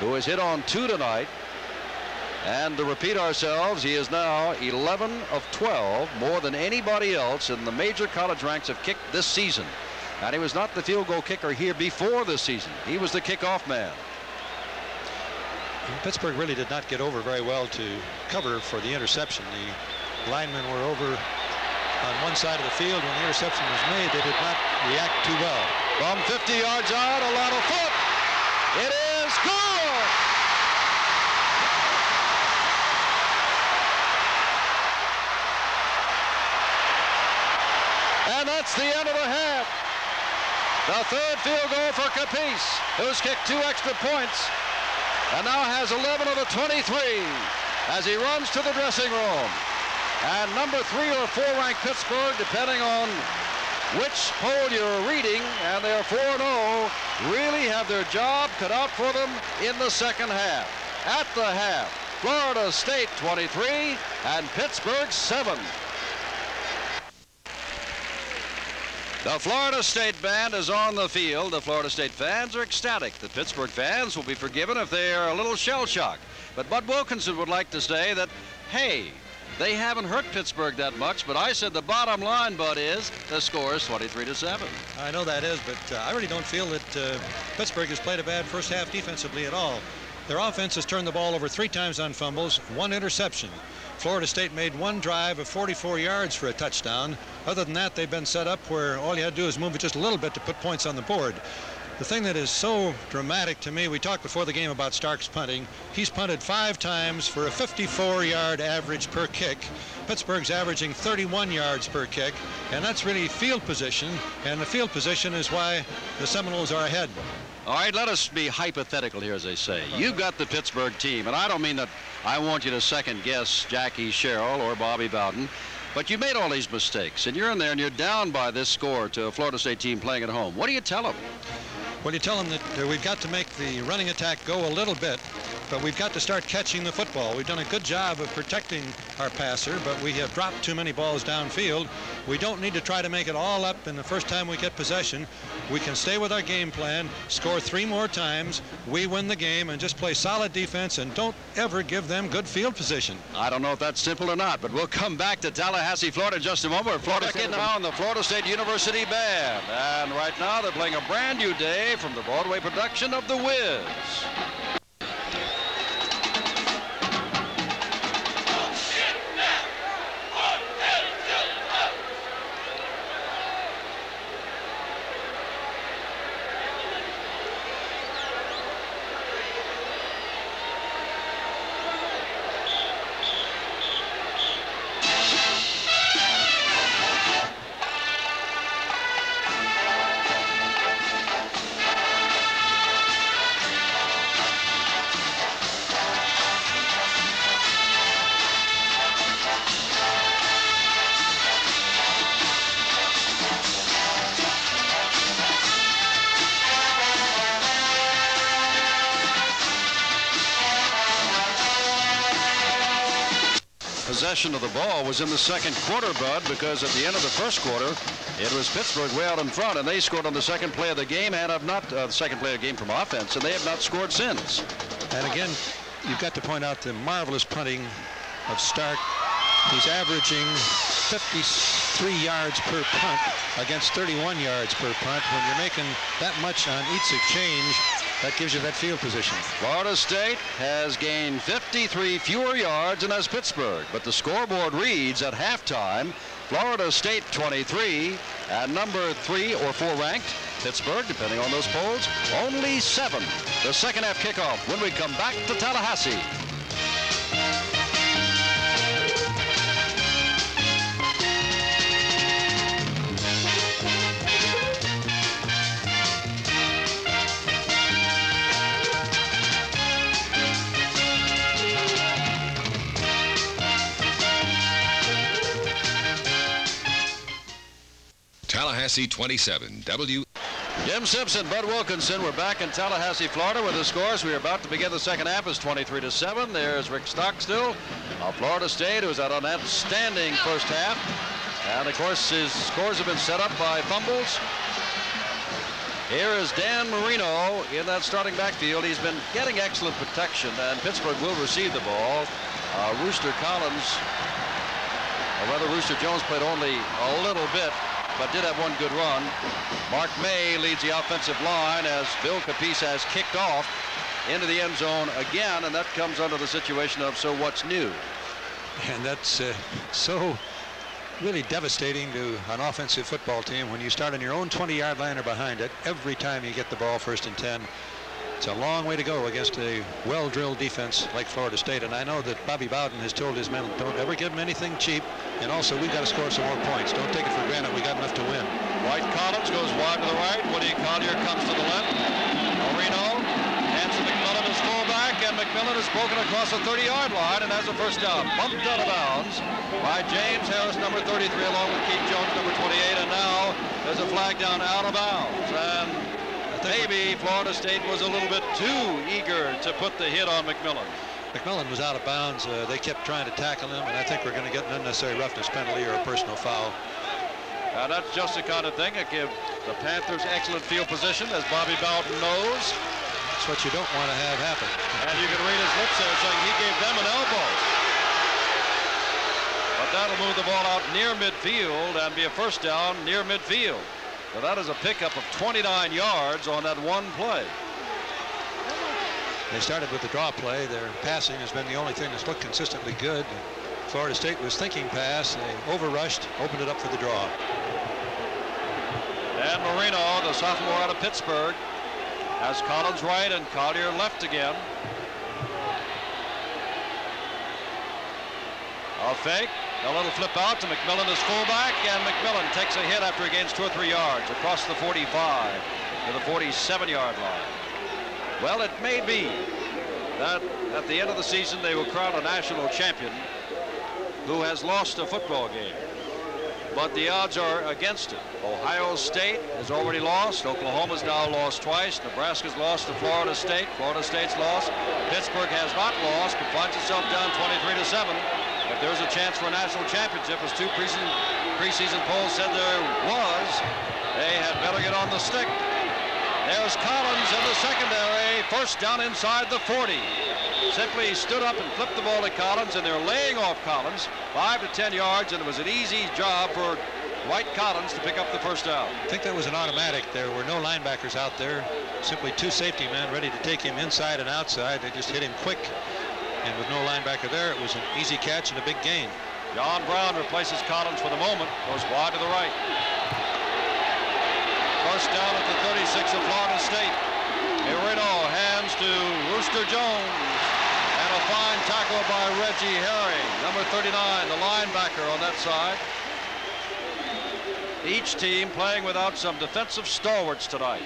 who has hit on two tonight. And to repeat ourselves, he is now 11 of 12, more than anybody else in the major college ranks have kicked this season. And he was not the field goal kicker here before this season. He was the kickoff man. Pittsburgh really did not get over very well to cover for the interception. The linemen were over on one side of the field when the interception was made. They did not react too well. From 50 yards out, a lot of foot. It is good. And that's the end of the half. The third field goal for Capece, who's kicked two extra points and now has 11 of the 23 as he runs to the dressing room. And number three or four ranked Pittsburgh, depending on which poll you're reading, and they're 4-0, really have their job cut out for them in the second half. At the half, Florida State 23 and Pittsburgh 7. The Florida State band is on the field. The Florida State fans are ecstatic. The Pittsburgh fans will be forgiven if they are a little shell-shocked. But Bud Wilkinson would like to say that, hey, they haven't hurt Pittsburgh that much, but I said the bottom line, Bud, is the score is 23 to 7. I know that is, but uh, I really don't feel that uh, Pittsburgh has played a bad first half defensively at all. Their offense has turned the ball over three times on fumbles, one interception. Florida State made one drive of 44 yards for a touchdown. Other than that, they've been set up where all you had to do is move it just a little bit to put points on the board. The thing that is so dramatic to me, we talked before the game about Stark's punting. He's punted five times for a 54-yard average per kick. Pittsburgh's averaging 31 yards per kick, and that's really field position, and the field position is why the Seminoles are ahead. All right, let us be hypothetical here, as they say. You've got the Pittsburgh team, and I don't mean that I want you to second guess Jackie Sherrill or Bobby Bowden, but you made all these mistakes, and you're in there and you're down by this score to a Florida State team playing at home. What do you tell them? Well, you tell them that uh, we've got to make the running attack go a little bit, but we've got to start catching the football. We've done a good job of protecting our passer, but we have dropped too many balls downfield. We don't need to try to make it all up in the first time we get possession. We can stay with our game plan, score three more times, we win the game, and just play solid defense and don't ever give them good field position. I don't know if that's simple or not, but we'll come back to Tallahassee, Florida in just a moment. We're Florida State now in the Florida State University Band. And right now they're playing a brand new day from the Broadway production of The Wiz. Possession of the ball was in the second quarter, Bud, because at the end of the first quarter, it was Pittsburgh way out in front, and they scored on the second play of the game and have not, uh, the second play of the game from offense, and they have not scored since. And again, you've got to point out the marvelous punting of Stark. He's averaging 53 yards per punt against 31 yards per punt. When you're making that much on each exchange, that gives you that field position. Florida State has gained 53 fewer yards than has Pittsburgh, but the scoreboard reads at halftime, Florida State 23 and number three or four ranked Pittsburgh, depending on those polls, only seven. The second half kickoff when we come back to Tallahassee. Tallahassee 27, W. Jim Simpson, Bud Wilkinson. We're back in Tallahassee, Florida, with the scores we are about to begin the second half is 23 to 7. There's Rick Stockstill of Florida State, who's had an outstanding first half. And of course, his scores have been set up by fumbles. Here is Dan Marino in that starting backfield. He's been getting excellent protection, and Pittsburgh will receive the ball. Uh, Rooster Collins, or rather, Rooster Jones played only a little bit but did have one good run. Mark May leads the offensive line as Bill Capece has kicked off into the end zone again, and that comes under the situation of so what's new? And that's uh, so really devastating to an offensive football team when you start on your own 20-yard line or behind it every time you get the ball first and 10. It's a long way to go against a well-drilled defense like Florida State, and I know that Bobby Bowden has told his men, don't ever give them anything cheap, and also we've got to score some more points. Don't take it for granted we got enough to win. White Collins goes wide to the right. Woody Collier comes to the left. Marino hands to McMillan as fullback, and McMillan is broken across the 30-yard line and has a first down. Bumped out of bounds by James Harris, number 33, along with Keith Jones, number 28, and now there's a flag down out of bounds. And maybe Florida State was a little bit too eager to put the hit on McMillan. McMillan was out of bounds. Uh, they kept trying to tackle him, and I think we're going to get an unnecessary roughness penalty or a personal foul. Now that's just the kind of thing that give the Panthers excellent field position, as Bobby Bowden knows. That's what you don't want to have happen. And you can read his lips there saying he gave them an elbow. But that'll move the ball out near midfield and be a first down near midfield. So that is a pickup of 29 yards on that one play. They started with the draw play. Their passing has been the only thing that's looked consistently good. Florida State was thinking pass. They overrushed, opened it up for the draw. Dan Marino, the sophomore out of Pittsburgh, has Collins right and Collier left again. A fake, a little flip out to McMillan as fullback, and McMillan takes a hit after he gains two or three yards across the 45 to the 47-yard line. Well, it may be that at the end of the season they will crown a national champion who has lost a football game. But the odds are against it. Ohio State has already lost. Oklahoma's now lost twice. Nebraska's lost to Florida State. Florida State's lost. Pittsburgh has not lost, but finds itself down 23 to 7. There's a chance for a national championship, as two preseason, preseason polls said there was, they had better get on the stick. There's Collins in the secondary, first down inside the 40. Simply stood up and flipped the ball to Collins, and they're laying off Collins, five to 10 yards, and it was an easy job for Dwight Collins to pick up the first down. I think that was an automatic. There were no linebackers out there, simply two safety men ready to take him inside and outside. They just hit him quick and with no linebacker there, it was an easy catch and a big gain. John Brown replaces Collins for the moment. Goes wide to the right. First down at the 36 of Florida State. Marino hands to Rooster Jones. And a fine tackle by Reggie Herring, number 39, the linebacker on that side. Each team playing without some defensive stalwarts tonight.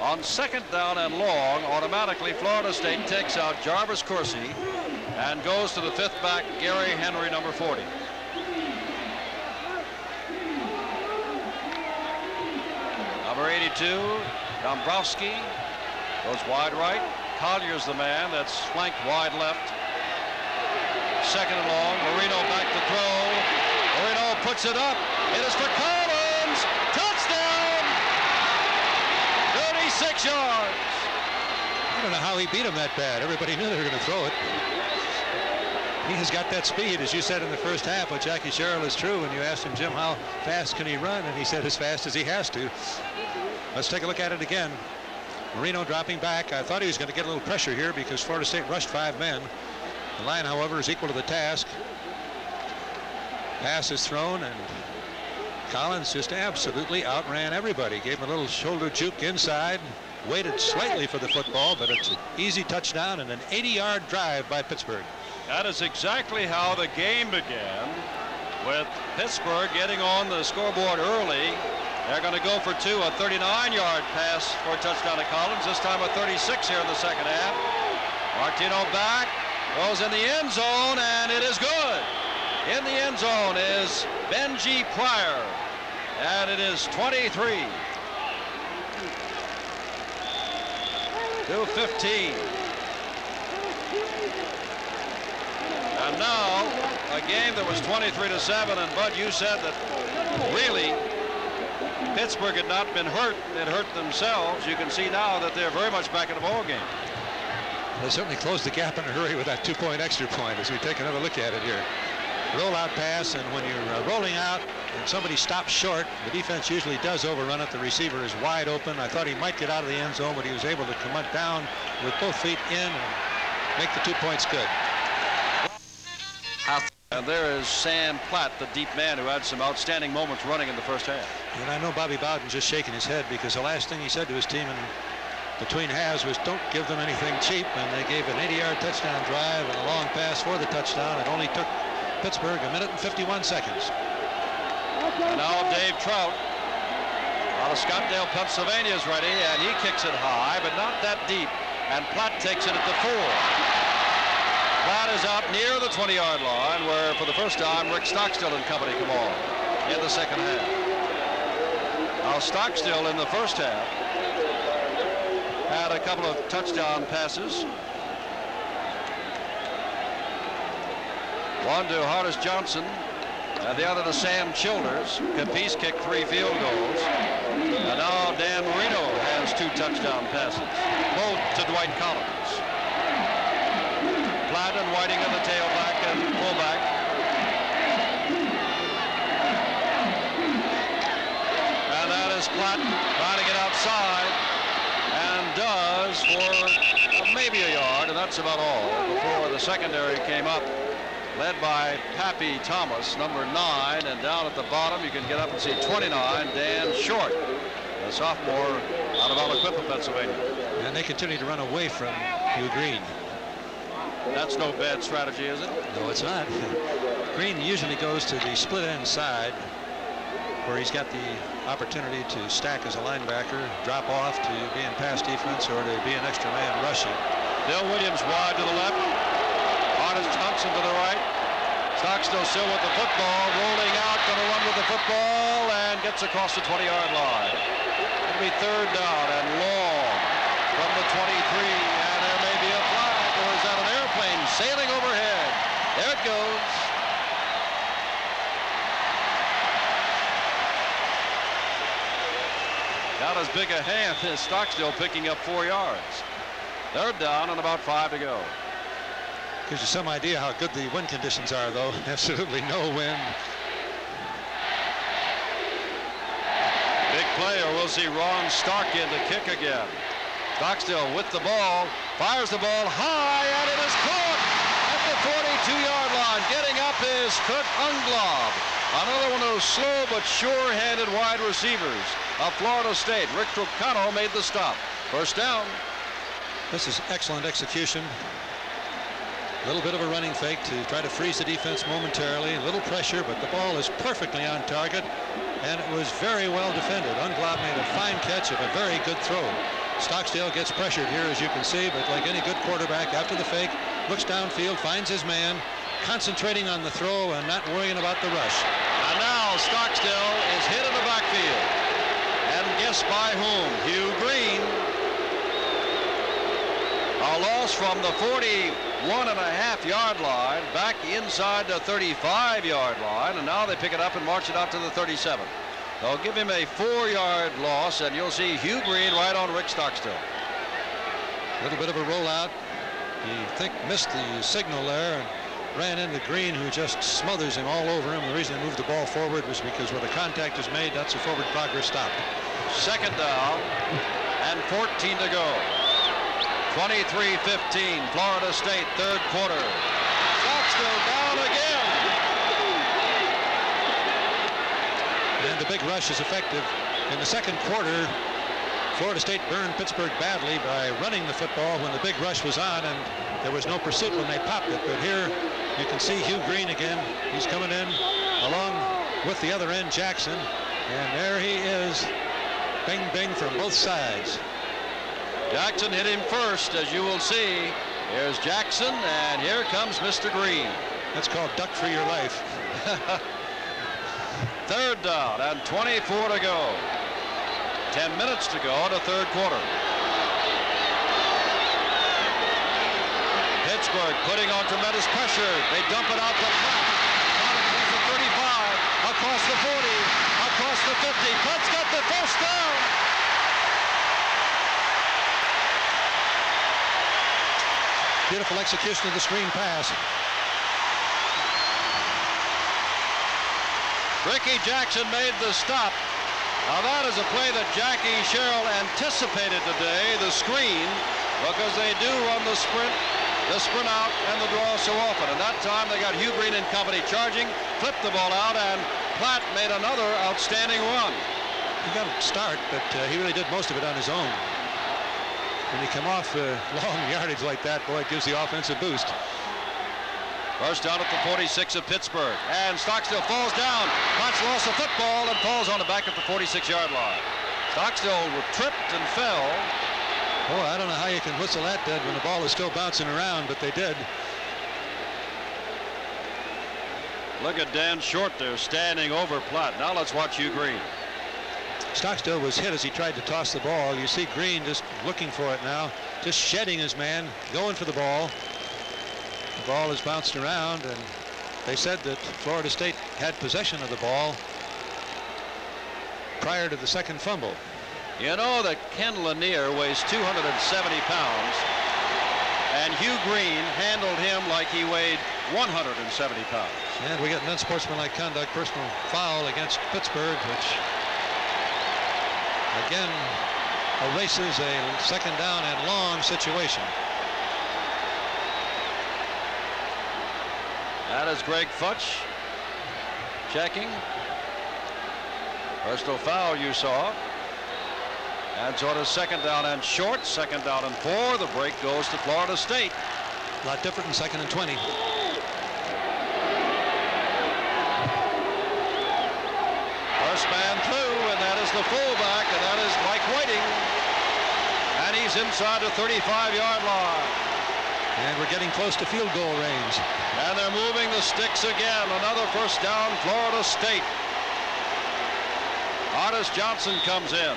On second down and long, automatically Florida State takes out Jarvis Coursey and goes to the fifth back, Gary Henry, number 40. Number 82, Dombrowski goes wide right. Collier's the man that's flanked wide left. Second and long, Marino back to throw. Marino puts it up. It is for Collins. Six yards. I don't know how he beat him that bad. Everybody knew they were going to throw it. He has got that speed, as you said in the first half, with Jackie Sherrill is true. And you asked him, Jim, how fast can he run? And he said as fast as he has to. Let's take a look at it again. Marino dropping back. I thought he was going to get a little pressure here because Florida State rushed five men. The line, however, is equal to the task. Pass is thrown, and Collins just absolutely outran everybody. Gave him a little shoulder juke inside. Waited slightly for the football, but it's an easy touchdown and an 80-yard drive by Pittsburgh. That is exactly how the game began, with Pittsburgh getting on the scoreboard early. They're going to go for two, a 39-yard pass for a touchdown to Collins, this time a 36 here in the second half. Marino back, goes in the end zone, and it is good. In the end zone is Benji Pryor. And it is 23 to 15. And now a game that was 23 to 7 and Bud you said that really Pittsburgh had not been hurt. It hurt themselves. You can see now that they're very much back in the ball game they certainly closed the gap in a hurry with that two-point extra point as we take another look at it here rollout pass, and when you're uh, rolling out and somebody stops short, the defense usually does overrun it. The receiver is wide open. I thought he might get out of the end zone, but he was able to come down with both feet in and make the two points good. And there is Sam Platt, the deep man who had some outstanding moments running in the first half. And I know Bobby Bowden just shaking his head because the last thing he said to his team in between halves was don't give them anything cheap and they gave an 80-yard touchdown drive and a long pass for the touchdown. It only took Pittsburgh, a minute and 51 seconds. And now Dave Trout out of Scottdale, Pennsylvania is ready, and he kicks it high, but not that deep. And Platt takes it at the four. Platt is out near the 20-yard line, where for the first time Rick Stockstill and company come on in the second half. Now Stockstill in the first half had a couple of touchdown passes One to Hardis Johnson, and the other to Sam Childers. Capece kicked three field goals. And now Dan Marino has two touchdown passes, both to Dwight Collins. Platt and Whiting in the tailback and fullback. And that is Platt trying to get outside and does for maybe a yard, and that's about all before the secondary came up led by Pappy Thomas, number nine, and down at the bottom you can get up and see 29, Dan Short, a sophomore out of Aliquippa, Pennsylvania. And they continue to run away from Hugh Green. That's no bad strategy, is it? No, it's not. *laughs* Green usually goes to the split end side where he's got the opportunity to stack as a linebacker, drop off to be in pass defense or to be an extra man rushing. Phil Williams wide to the left. Thompson to the right. Stockstill still with the football, rolling out, going to run with the football, and gets across the 20-yard line. It'll be third down and long from the 23, and there may be a flag, or is that an airplane sailing overhead? There it goes. Not as big a hand as Stockstill picking up four yards. Third down and about five to go. Gives you some idea how good the wind conditions are, though. *laughs* Absolutely no wind. Big play, or we'll see Rohn Stark in the kick again. Stockstill with the ball, fires the ball high, and it is caught at the 42-yard line. Getting up is Kurt Unglaub. Another one of those slow but sure-handed wide receivers of Florida State. Rick Trocano made the stop. First down. This is excellent execution. A little bit of a running fake to try to freeze the defense momentarily. A little pressure, but the ball is perfectly on target, and it was very well defended. Unglaub made a fine catch of a very good throw. Stockstill gets pressured here, as you can see, but like any good quarterback, after the fake, looks downfield, finds his man, concentrating on the throw and not worrying about the rush. And now Stockstill is hit in the backfield. And guess by whom? Hugh Green. A loss from the 41 and a half yard line back inside the 35 yard line. And now they pick it up and march it out to the 37. They'll give him a four yard loss and you'll see Hugh Green right on Rick Stockstill. A little bit of a rollout. He think missed the signal there and ran into Green who just smothers him all over him. The reason they moved the ball forward was because where the contact is made, that's a forward progress stop. Second down and 14 to go. 23-15, Florida State, third quarter. Stockstill down again. And the big rush is effective. In the second quarter, Florida State burned Pittsburgh badly by running the football when the big rush was on, and there was no pursuit when they popped it. But here you can see Hugh Green again. He's coming in along with the other end, Jackson. And there he is. Bing, bing from both sides. Jackson hit him first, as you will see. Here's Jackson, and here comes Mr. Green. That's called duck for your life. *laughs* Third down and 24 to go. 10 minutes to go in the third quarter. Pittsburgh putting on tremendous pressure. They dump it out to Platt. Platt the 35, across the 40, across the 50. Platt's got the first down. Beautiful execution of the screen pass. Rickey Jackson made the stop. Now that is a play that Jackie Sherrill anticipated today, the screen, because they do run the sprint, the sprint out, and the draw so often. And that time they got Hugh Green and company charging, flipped the ball out, and Platt made another outstanding run. He got a start, but uh, he really did most of it on his own. When you come off uh, *laughs* long yardage like that, boy, it gives the offense a boost. First down at the 46 of Pittsburgh. And Stockstill falls down. Potts lost the football and falls on the back at the 46-yard line. Stockstill tripped and fell. Boy, I don't know how you can whistle that dead when the ball is still bouncing around, but they did. Look at Dan Short there standing over Platt. Now let's watch Hugh Green. Stockstill was hit as he tried to toss the ball. You see Green just looking for it now, just shedding his man, going for the ball. The ball is bounced around, and they said that Florida State had possession of the ball prior to the second fumble. You know that Ken Lanier weighs 270 pounds, and Hugh Green handled him like he weighed 170 pounds. And we got an unsportsmanlike conduct personal foul against Pittsburgh, which again erases a second down and long situation. That is Greg Futch checking. Personal foul you saw. And sort of second down and short, second down and four. The break goes to Florida State. A lot different in second and 20. First man through, and that is the fullback, and that is Mike Whiting. And he's inside the 35-yard line. And we're getting close to field goal range. And they're moving the sticks again. Another first down, Florida State. Hardis Johnson comes in.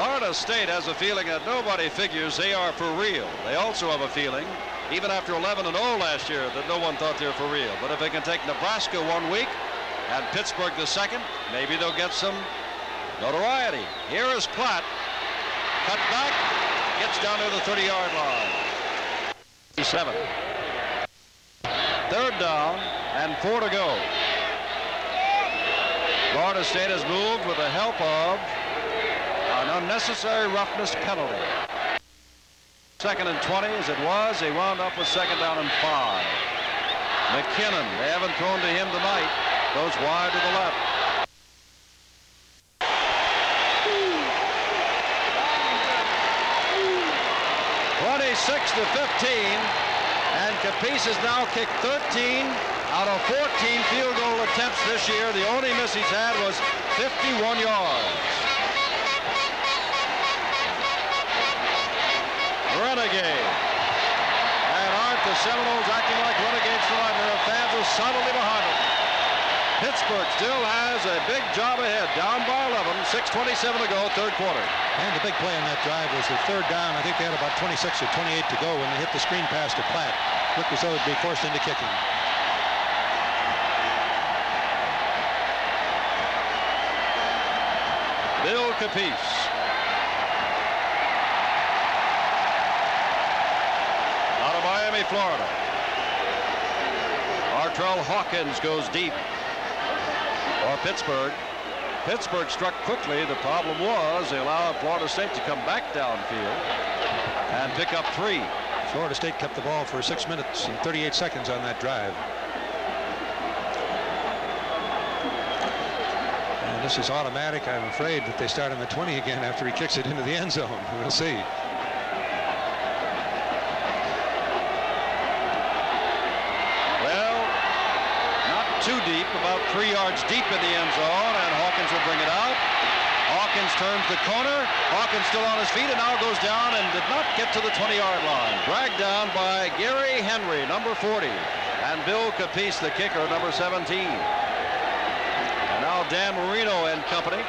Florida State has a feeling that nobody figures they are for real. They also have a feeling, even after 11 and 0 last year, that no one thought they were for real. But if they can take Nebraska one week and Pittsburgh the second, maybe they'll get some notoriety. Here is Platt. Cut back, gets down to the 30-yard line. Seven. Third down and four to go. Florida State has moved with the help of an unnecessary roughness penalty. Second and 20 as it was. They wound up with second down and five. McKinnon, they haven't thrown to him tonight, goes wide to the left. Twenty-six to 15, and Capece has now kicked 13 out of 14 field goal attempts this year. The only miss he's had was 51 yards. Renegade. And aren't the Seminoles acting like renegades tonight? Their fans are solidly behind them. Pittsburgh still has a big job ahead. Down by 11, 6.27 to go, third quarter. And the big play on that drive was the third down. I think they had about 26 or 28 to go when they hit the screen pass to Platt. Looked as though it'd be forced into kicking. Bill Capece. Out of Miami, Florida. Artrell Hawkins goes deep. Or Pittsburgh. Pittsburgh struck quickly. The problem was they allowed Florida State to come back downfield and pick up three. Florida State kept the ball for six minutes and 38 seconds on that drive. And this is automatic. I'm afraid that they start on the 20 again after he kicks it into the end zone. *laughs* We'll see. Well, not too three yards deep in the end zone, and Hawkins will bring it out. Hawkins turns the corner. Hawkins still on his feet and now goes down and did not get to the 20-yard line. Dragged down by Gary Henry, number 40, and Bill Capece, the kicker, number 17. And now Dan Marino and company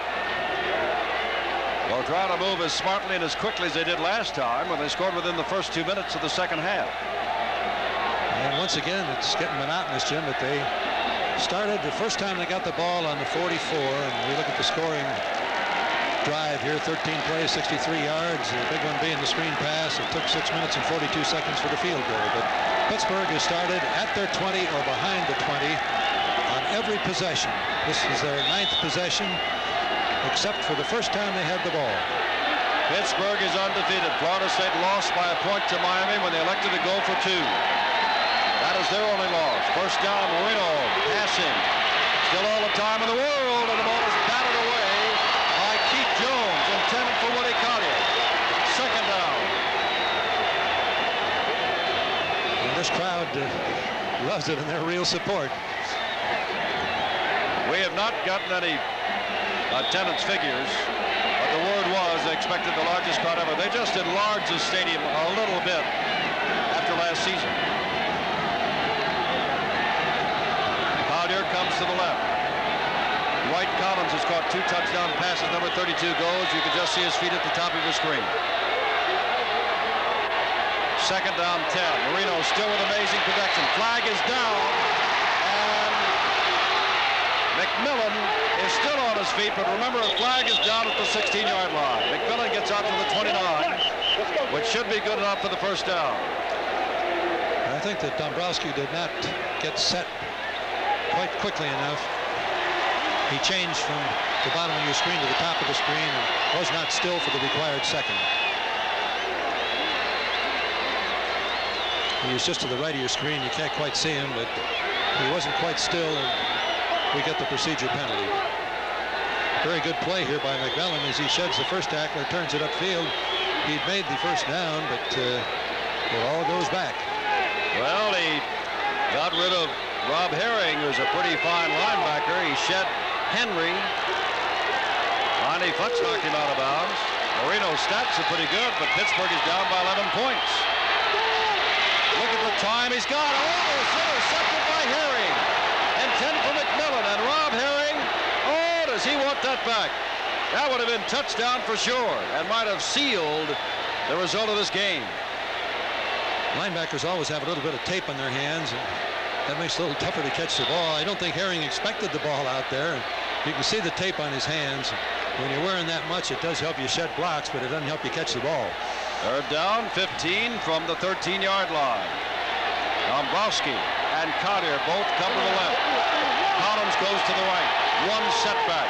will try to move as smartly and as quickly as they did last time when they scored within the first two minutes of the second half. And once again, it's getting monotonous, Jim, but they started the first time they got the ball on the 44, and we look at the scoring drive here, 13 plays, 63 yards. The big one being the screen pass. It took 6 minutes and 42 seconds for the field goal. But Pittsburgh has started at their 20 or behind the 20 on every possession. This is their ninth possession, except for the first time they had the ball. Pittsburgh is undefeated. Florida State lost by a point to Miami when they elected to go for two. That is their only loss. First down, Marino passing. Still all the time in the world, and the ball is batted away by Keith Jones, intended for Woody Collier. Second down. And this crowd uh, *laughs* loves it, and they're real support. We have not gotten any attendance figures, but the word was they expected the largest crowd ever. They just enlarged the stadium a little bit after last season. Collier comes to the left. Dwight Collins has caught two touchdown passes. Number 32 goes. You can just see his feet at the top of the screen. Second down 10. Marino still with amazing protection. Flag is down. And McMillan is still on his feet, but remember, a flag is down at the 16-yard line. McMillan gets out to the 29, which should be good enough for the first down. I think that Dombrowski did not get set quite quickly enough. He changed from the bottom of your screen to the top of the screen and was not still for the required second. He's just to the right of your screen. You can't quite see him, but he wasn't quite still, and we get the procedure penalty. Very good play here by McMillan as he sheds the first tackler, turns it upfield. He'd made the first down, but uh, it all goes back. Well, he got rid of Rob Herring, who's a pretty fine linebacker. He shed Henry. Lonnie Futz knocked him out of bounds. Marino's stats are pretty good, but Pittsburgh is down by 11 points. Look at the time he's got. Oh, Almost intercepted by Herring. And 10 for McMillan. And Rob Herring, oh, does he want that back? That would have been touchdown for sure and might have sealed the result of this game. Linebackers always have a little bit of tape on their hands, and that makes it a little tougher to catch the ball. I don't think Herring expected the ball out there. You can see the tape on his hands. When you're wearing that much, it does help you shed blocks, but it doesn't help you catch the ball. Third down, 15 from the 13-yard line. Dombrowski and Collier both come to the left. Collins goes to the right. One setback.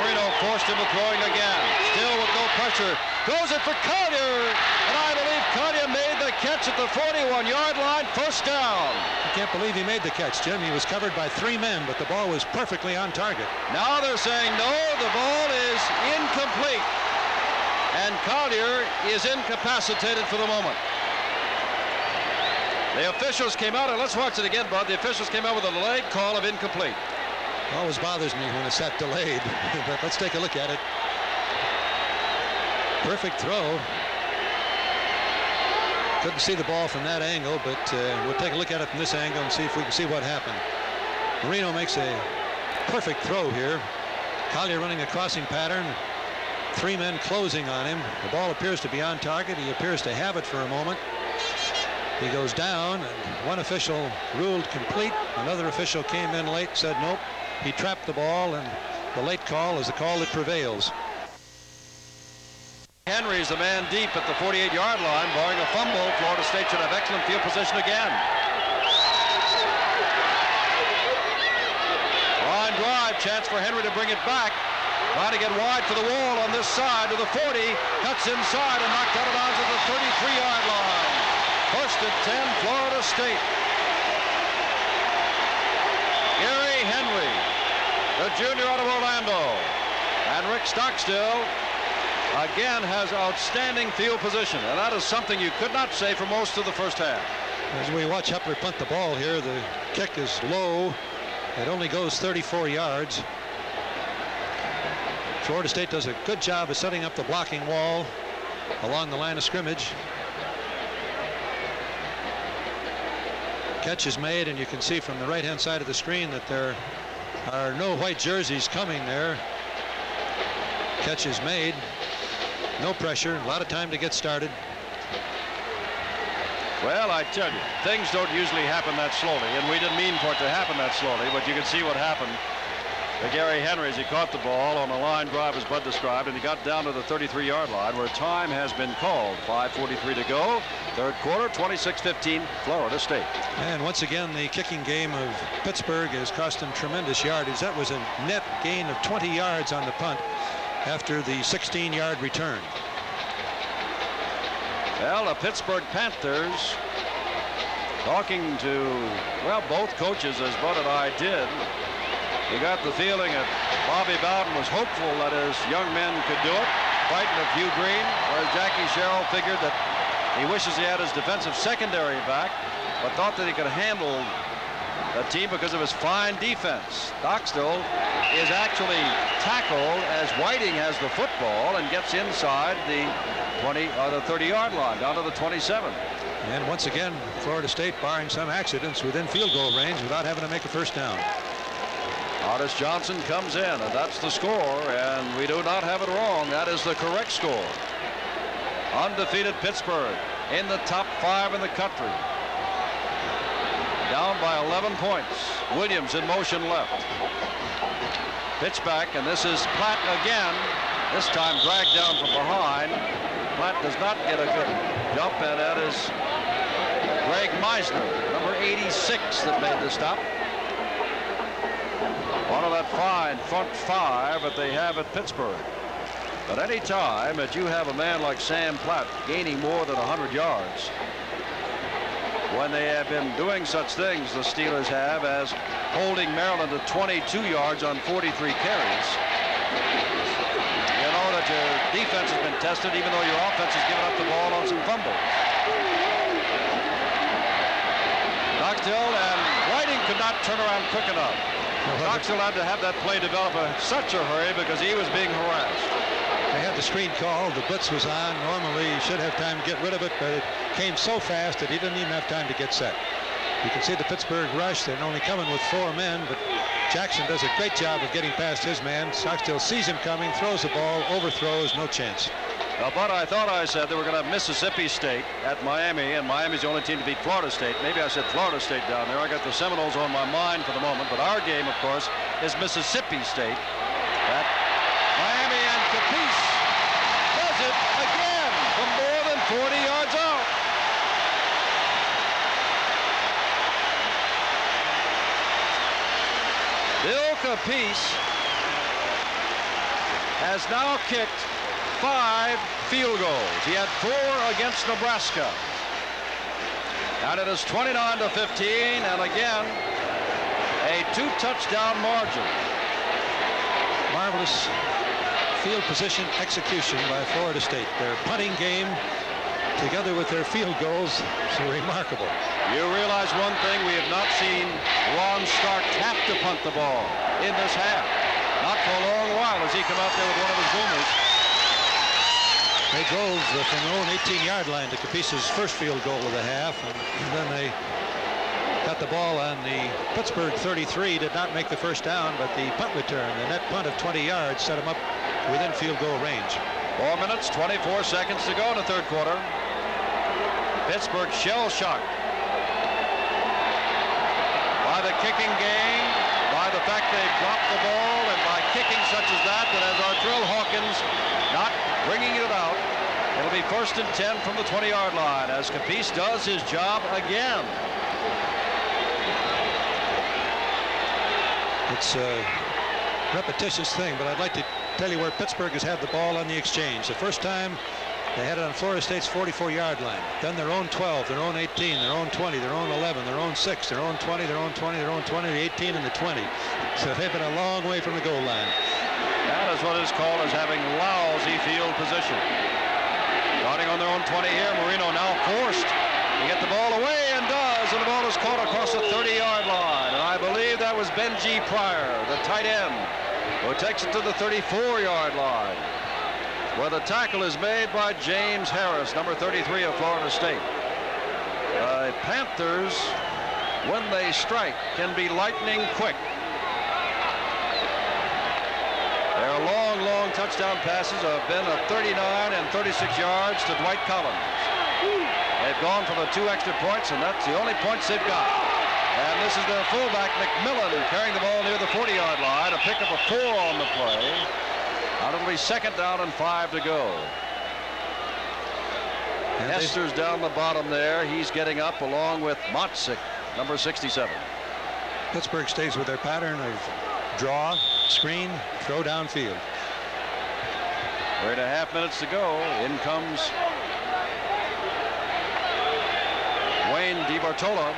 Marino forced him to throwing again. Still with no pressure. Throws it for Collier. And I believe the catch at the 41-yard line. First down. I can't believe he made the catch, Jim. He was covered by three men, but the ball was perfectly on target. Now they're saying, no, the ball is incomplete. And Collier is incapacitated for the moment. The officials came out, and let's watch it again, Bud. The officials came out with a delayed call of incomplete. Always bothers me when it's that delayed, *laughs* but let's take a look at it. Perfect throw. Couldn't see the ball from that angle, but uh, we'll take a look at it from this angle and see if we can see what happened. Marino makes a perfect throw here. Collier running a crossing pattern. Three men closing on him. The ball appears to be on target. He appears to have it for a moment. He goes down, and one official ruled complete. Another official came in late, said nope. He trapped the ball, and the late call is the call that prevails. Henry's the man deep at the 48-yard line, barring a fumble. Florida State should have excellent field position again. Line drive, chance for Henry to bring it back. Trying to get wide for the wall on this side to the 40. Cuts inside and knocked out of bounds at the 33-yard line. First and 10, Florida State. Gary Henry, the junior out of Orlando. And Rick Stockstill again has outstanding field position. And that is something you could not say for most of the first half. As we watch Hepler punt the ball here, the kick is low. It only goes 34 yards. Florida State does a good job of setting up the blocking wall along the line of scrimmage. Catch is made, and you can see from the right-hand side of the screen that there are no white jerseys coming there. Catch is made. No pressure. A lot of time to get started. Well, I tell you, things don't usually happen that slowly, and we didn't mean for it to happen that slowly, but you can see what happened to Gary Henry as he caught the ball on a line drive as Bud described, and he got down to the 33-yard line where time has been called. 5.43 to go. Third quarter, 26-15, Florida State. And once again, the kicking game of Pittsburgh has cost them tremendous yardage. That was a net gain of 20 yards on the punt after the 16-yard return. Well, the Pittsburgh Panthers talking to, well, both coaches, as Bud and I did, you got the feeling that Bobby Bowden was hopeful that his young men could do it, fighting a few green, whereas Jackie Sherrill figured that he wishes he had his defensive secondary back, but thought that he could handle the team because of his fine defense. Stockstill is actually tackled as Whiting has the football and gets inside the 20 or the 30 yard line down to the 27. And once again, Florida State barring some accidents within field goal range without having to make a first down. Otis Johnson comes in, and that's the score, and we do not have it wrong. That is the correct score. Undefeated Pittsburgh in the top five in the country. Down by 11 points. Williams in motion left. Pitch back, and this is Platt again. This time dragged down from behind. Platt does not get a good jump, and that is Greg Meisner, number 86, that made the stop. One of that fine front five that they have at Pittsburgh. But any time that you have a man like Sam Platt gaining more than 100 yards, when they have been doing such things, the Steelers have, as holding Maryland to 22 yards on 43 carries. You know that your defense has been tested, even though your offense has given up the ball on some fumbles. Stockstill and Whiting could not turn around quick enough. *laughs* Stockstill had to have that play develop in such a hurry because he was being harassed. They had the screen called. The blitz was on. Normally, he should have time to get rid of it, but it came so fast that he didn't even have time to get set. You can see the Pittsburgh rush. They're only coming with four men, but Jackson does a great job of getting past his man. Stockstill sees him coming, throws the ball, overthrows, no chance. Now, but I thought I said they were going to have Mississippi State at Miami, and Miami's the only team to beat Florida State. Maybe I said Florida State down there. I got the Seminoles on my mind for the moment, but our game, of course, is Mississippi State at Miami, and Capece does it again from more than 40 yards out. Bill Capece has now kicked five field goals. He had four against Nebraska. And it is 29 to 15, and again, a two-touchdown margin. Marvelous field position execution by Florida State. Their punting game, together with their field goals, is remarkable. You realize one thing, we have not seen Rohn Stark have to punt the ball in this half. Not for a long while as he come out there with one of his boomers. They drove from their own 18-yard line to Capece's first field goal of the half, and then they got the ball on the Pittsburgh 33, did not make the first down, but the punt return, the net punt of 20 yards, set them up within field goal range. Four minutes, 24 seconds to go in the third quarter. Pittsburgh shell shocked by the kicking game, by the fact they dropped the ball, and by kicking such as that, that as Artrell Hawkins not bringing it out, it'll be first and 10 from the 20-yard line as Capece does his job again. It's a repetitious thing, but I'd like to tell you where Pittsburgh has had the ball on the exchange. The first time they had it on Florida State's 44-yard line. Then their own 12, their own 18, their own 20, their own 11, their own 6, their own 20, their own 20, their own 20, the 18, and the 20. *laughs* So they've been a long way from the goal line. That is what is called as having lousy field position. Starting on their own 20 here, Marino now forced to get the ball away and does, and the ball is caught across the 30-yard line. And I believe that was Benji Pryor, the tight end, who takes it to the 34-yard line, where the tackle is made by James Harris, number 33 of Florida State. The Panthers, when they strike, can be lightning quick. Their long, long touchdown passes have been of 39 and 36 yards to Dwight Collins. They've gone for the two extra points, and that's the only points they've got. And this is their fullback, McMillan, carrying the ball near the 40-yard line, a pick up a four on the play. Now it'll be second down and five to go. And Hester's down the bottom there. He's getting up along with Motzik, number 67. Pittsburgh stays with their pattern of draw, screen, throw downfield. Three and a half minutes to go. In comes Wayne DiBartola.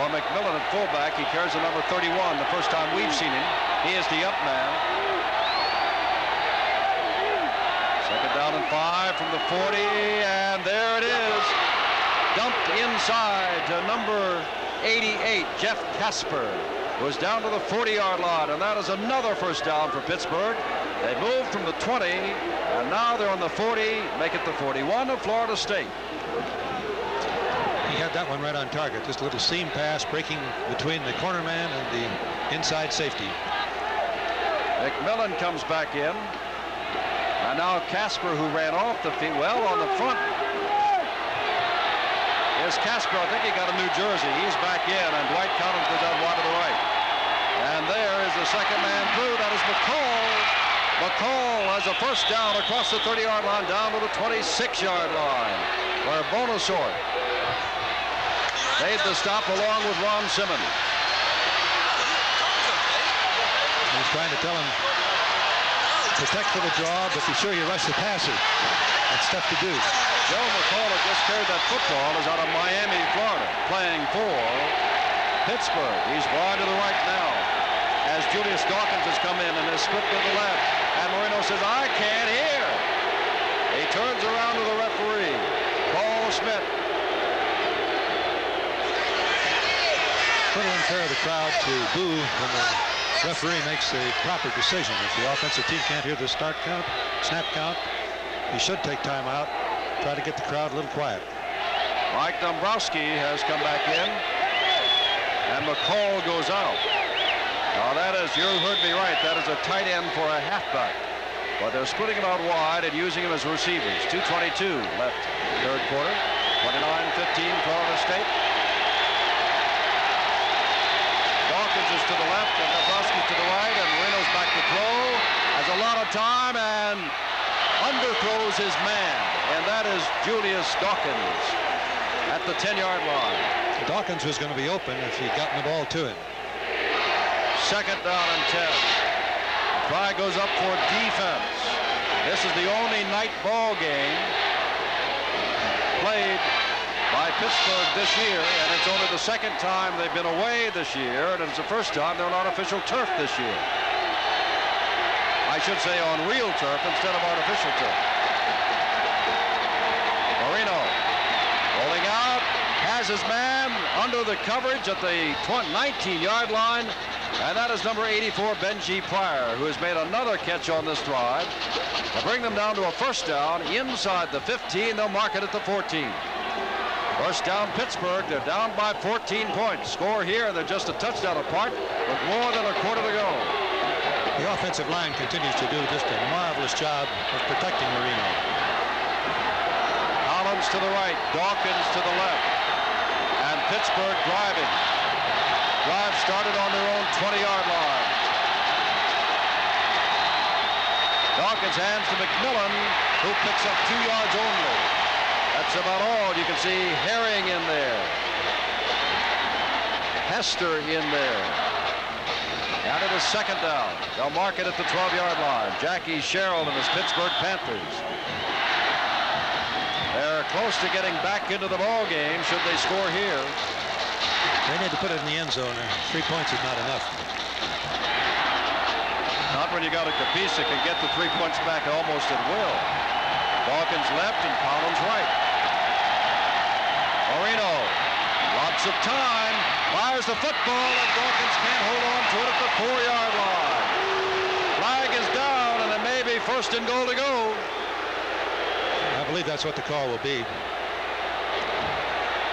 Or McMillan at fullback. He carries the number 31. The first time we've seen him. He is the up man. Second down and five from the 40. And there it is. Dumped inside to number 88, Jeff Casper, was down to the 40-yard line, and that is another first down for Pittsburgh. They moved from the 20, and now they're on the 40, make it the 41 of Florida State. He had that one right on target. Just a little seam pass breaking between the corner man and the inside safety. McMillan comes back in, and now Casper, who ran off the field, well, on the front is Casper. I think he got a New Jersey. He's back in, and Dwight Collins out wide to the right. And there is the second man through. That is McCall. McCall has a first down across the 30-yard line down to the 26-yard line, where Bonasorte made the stop along with Ron Simmons. He's trying to tell him, protect for the draw, but be sure you rush the passer. That's tough to do. Joe McCall that just carried that football is out of Miami, Florida, playing for Pittsburgh. He's wide to the right now as Julius Dawkins has come in and has split to the left. And Marino says, I can't hear. He turns around to the referee, Paul Smith. Pretty unfair of the crowd to boo when the referee makes the proper decision. If the offensive team can't hear the start count, snap count, he should take time out, try to get the crowd a little quiet. Mike Dombrowski has come back in, and McCall goes out. Now that is, you heard me right, that is a tight end for a halfback. But they're splitting him out wide and using him as receivers. 2.22 left third quarter. 29-15 Florida State. Is to the left and Dombrowski's to the right and Marino's back to throw. Has a lot of time and underthrows his man. And that is Julius Dawkins at the 10-yard line. Dawkins was going to be open if he'd gotten the ball to him. Second down and 10. Try goes up for defense. This is the only night ball game played by Pittsburgh this year, and it's only the second time they've been away this year, and it's the first time they're on artificial turf this year. I should say on real turf instead of artificial turf. Marino rolling out, has his man under the coverage at the 19-yard line, and that is number 84, Benji Pryor, who has made another catch on this drive to bring them down to a first down inside the 15. They'll mark it at the 14. First down, Pittsburgh. They're down by 14 points. Score here, they're just a touchdown apart with more than a quarter to go. The offensive line continues to do just a marvelous job of protecting Marino. Collins to the right, Dawkins to the left, and Pittsburgh driving. Drive started on their own 20-yard line. Dawkins hands to McMillan, who picks up two yards only. That's about all. You can see Herring in there. Hester in there. Down to the second down. They'll mark it at the 12-yard line. Jackie Sherrill and his Pittsburgh Panthers. They're close to getting back into the ball game should they score here. They need to put it in the end zone. Three points is not enough. Not when you got a Capece that can get the three points back almost at will. Dawkins left and Collins right. Marino, lots of time, fires the football and Dawkins can't hold on to it at the four-yard line. Flag is down and it may be first and goal to go. I believe that's what the call will be.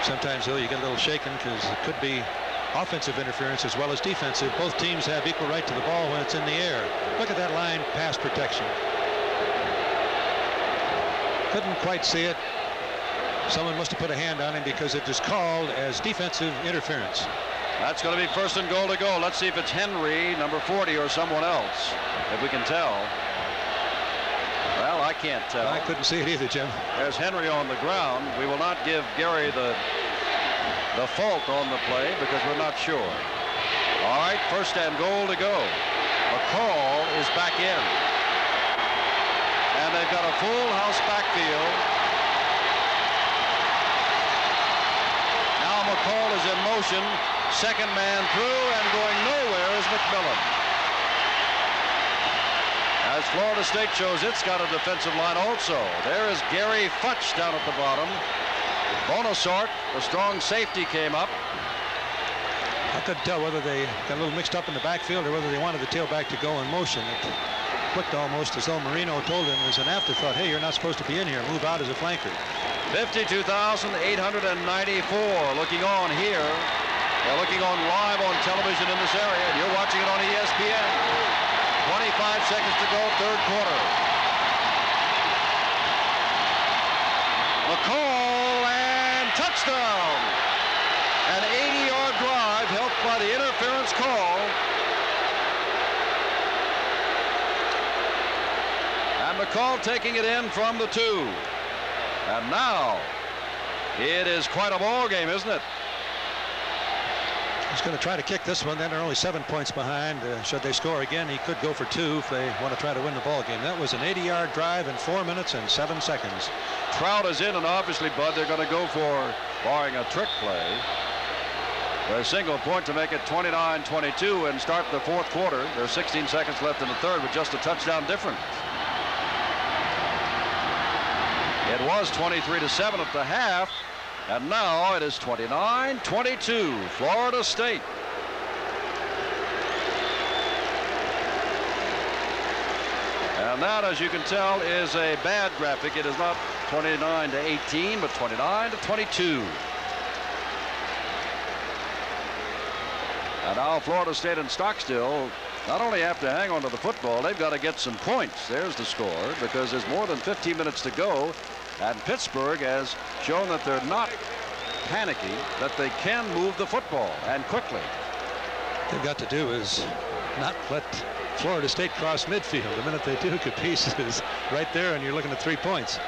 Sometimes, though, you get a little shaken because it could be offensive interference as well as defensive. Both teams have equal right to the ball when it's in the air. Look at that line, pass protection. Couldn't quite see it. Someone must have put a hand on him because it is called as defensive interference. That's going to be first and goal to go. Let's see if it's Henry, number 40, or someone else, if we can tell. Well, I can't tell. I couldn't see it either, Jim. There's Henry on the ground. We will not give Gary the the fault on the play because we're not sure. All right, first and goal to go. McCall is back in. They've got a full house backfield. Now McCall is in motion. Second man through and going nowhere is McMillan. As Florida State shows, it's got a defensive line also. There is Gary Futch down at the bottom. Bonasorte, the strong safety, came up. I couldn't tell whether they got a little mixed up in the backfield or whether they wanted the tailback to go in motion. Looked almost as though Marino told him as an afterthought, hey, you're not supposed to be in here. Move out as a flanker. 52,894 looking on here. They're looking on live on television in this area, and you're watching it on ESPN. 25 seconds to go, third quarter. McCall and touchdown. An 80-yard drive helped by the interference call. And McCall taking it in from the two. And now, it is quite a ball game, isn't it? He's going to try to kick this one. Then they're only seven points behind. Uh, should they score again, he could go for two if they want to try to win the ball game. That was an 80-yard drive in four minutes and seven seconds. Trout is in, and obviously, Bud, they're going to go for, barring a trick play, a single point to make it 29-22 and start the fourth quarter. There's 16 seconds left in the third with just a touchdown difference. It was 23 to 7 at the half. And now it is 29-22, Florida State. And that, as you can tell, is a bad graphic. It is not 29 to 18, but 29 to 22. And now Florida State and Stockstill not only have to hang on to the football, they've got to get some points. There's the score because there's more than 15 minutes to go. And Pittsburgh has shown that they're not panicky, that they can move the football and quickly. They've got to do is not let Florida State cross midfield. The minute they do, Capece is right there, and you're looking at three points.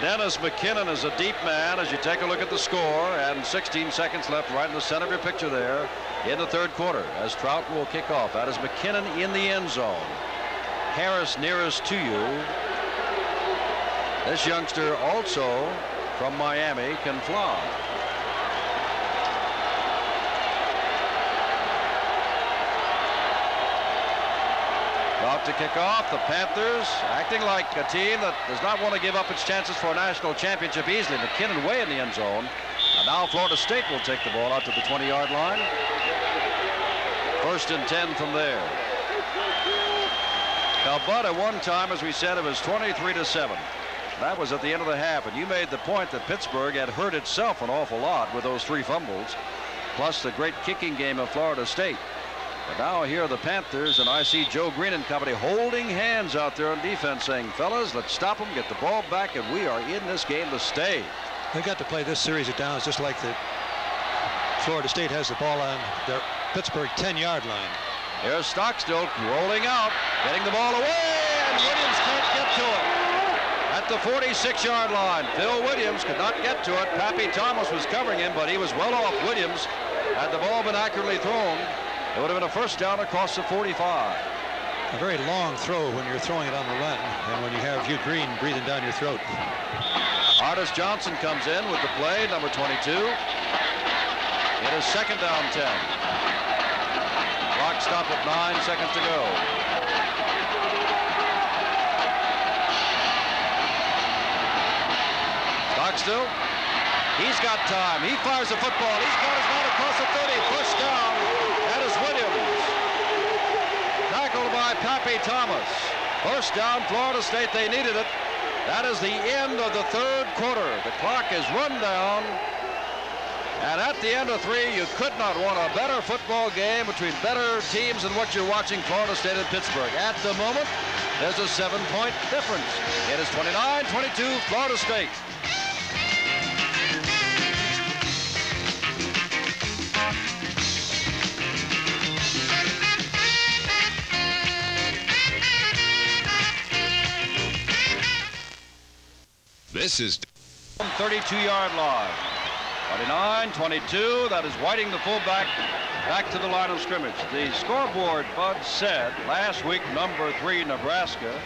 Dennis McKinnon is a deep man as you take a look at the score, and 16 seconds left right in the center of your picture there in the third quarter as Trout will kick off. That is McKinnon in the end zone. Harris nearest to you. This youngster also from Miami can fly. About to kick off, the Panthers acting like a team that does not want to give up its chances for a national championship easily. McKinnon way in the end zone. And now Florida State will take the ball out to the 20-yard line. First and 10 from there. Now, Bud, at one time, as we said, it was 23 to 7. That was at the end of the half, and you made the point that Pittsburgh had hurt itself an awful lot with those three fumbles, plus the great kicking game of Florida State. But now here are the Panthers, and I see Joe Green and company holding hands out there on defense, saying, fellas, let's stop them, get the ball back, and we are in this game to stay. They got to play this series of downs just like the Florida State has the ball on their Pittsburgh 10-yard line. Here's Stockstill rolling out, getting the ball away, and Williams can't get to it. At the 46-yard line, Phil Williams could not get to it. Pappy Thomas was covering him, but he was well off Williams. Had the ball been accurately thrown, it would have been a first down across the 45. A very long throw when you're throwing it on the run, and when you have Hugh Green breathing down your throat. Hardis Johnson comes in with the play, number 22. It is second down 10. Clock stopped at nine seconds to go. He's got time. He fires the football. He's got his man across the 30. First down. That is Williams. Tackled by Pappy Thomas. First down, Florida State. They needed it. That is the end of the third quarter. The clock is run down. And at the end of three, you could not want a better football game between better teams than what you're watching Florida State and Pittsburgh. At the moment, there's a seven-point difference. It is 29-22, Florida State. This is 32-yard line. 29-22. That is Whiting, the fullback, back to the line of scrimmage. The scoreboard, Bud said, last week number three Nebraska,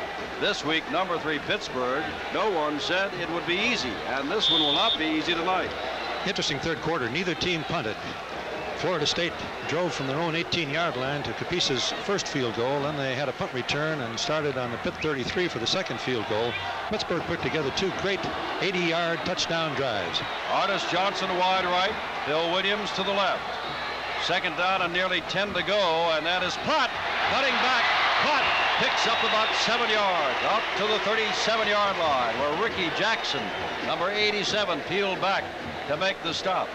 this week number three Pittsburgh. No one said it would be easy, and this one will not be easy tonight. Interesting third quarter. Neither team punted. Florida State drove from their own 18-yard line to Capece's first field goal. Then they had a punt return and started on the pit 33 for the second field goal. Pittsburgh put together two great 80-yard touchdown drives. Hardis Johnson wide right, Bill Williams to the left. Second down and nearly 10 to go, and that is Platt cutting back. Platt picks up about seven yards up to the 37-yard line where Rickey Jackson, number 87, peeled back to make the stop.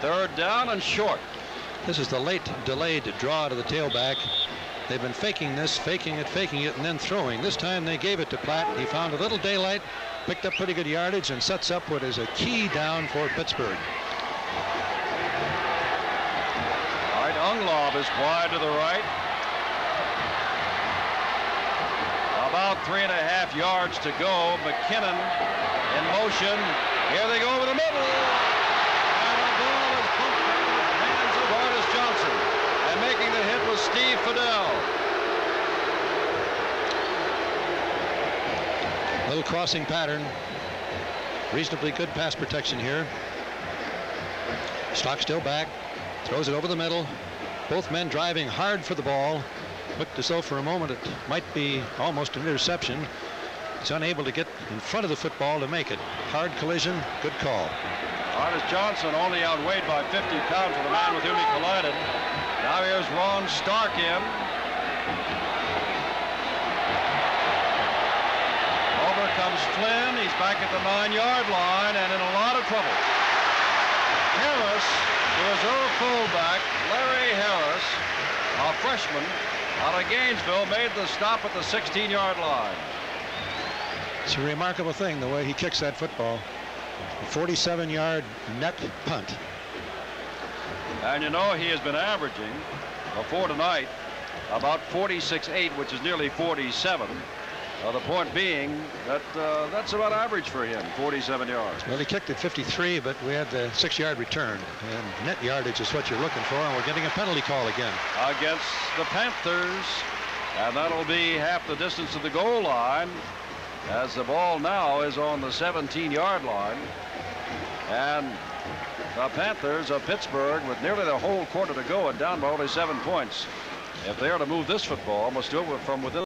Third down and short. This is the late delayed draw to the tailback. They've been faking this, faking it, faking it, and then throwing. This time they gave it to Platt. He found a little daylight, picked up pretty good yardage, and sets up what is a key down for Pittsburgh. All right, Unglaub is wide to the right. About three and a half yards to go. McKinnon in motion. Here they go over the middle. Steve Fedell. Little crossing pattern. Reasonably good pass protection here. Stockstill back. Throws it over the middle. Both men driving hard for the ball. Looked as though for a moment it might be almost an interception. He's unable to get in front of the football to make it. Hard collision, good call. Hardis Johnson only outweighed by 50 pounds for the man with whom he collided. Now here's Rohn Stark in. Over comes Flynn. He's back at the nine-yard line and in a lot of trouble. Harris, the reserve fullback, Larry Harris, a freshman out of Gainesville, made the stop at the 16-yard line. It's a remarkable thing the way he kicks that football. A 47-yard net punt. And you know he has been averaging before tonight about 46.8, which is nearly 47. Uh, the point being that uh, that's about average for him, 47 yards. Well, he kicked at 53, but we had the six-yard return. And net yardage is what you're looking for, and we're getting a penalty call again. Against the Panthers. And that'll be half the distance to the goal line as the ball now is on the 17-yard line. And the Panthers of Pittsburgh with nearly the whole quarter to go and down by only seven points. If they are to move this football, must do it from within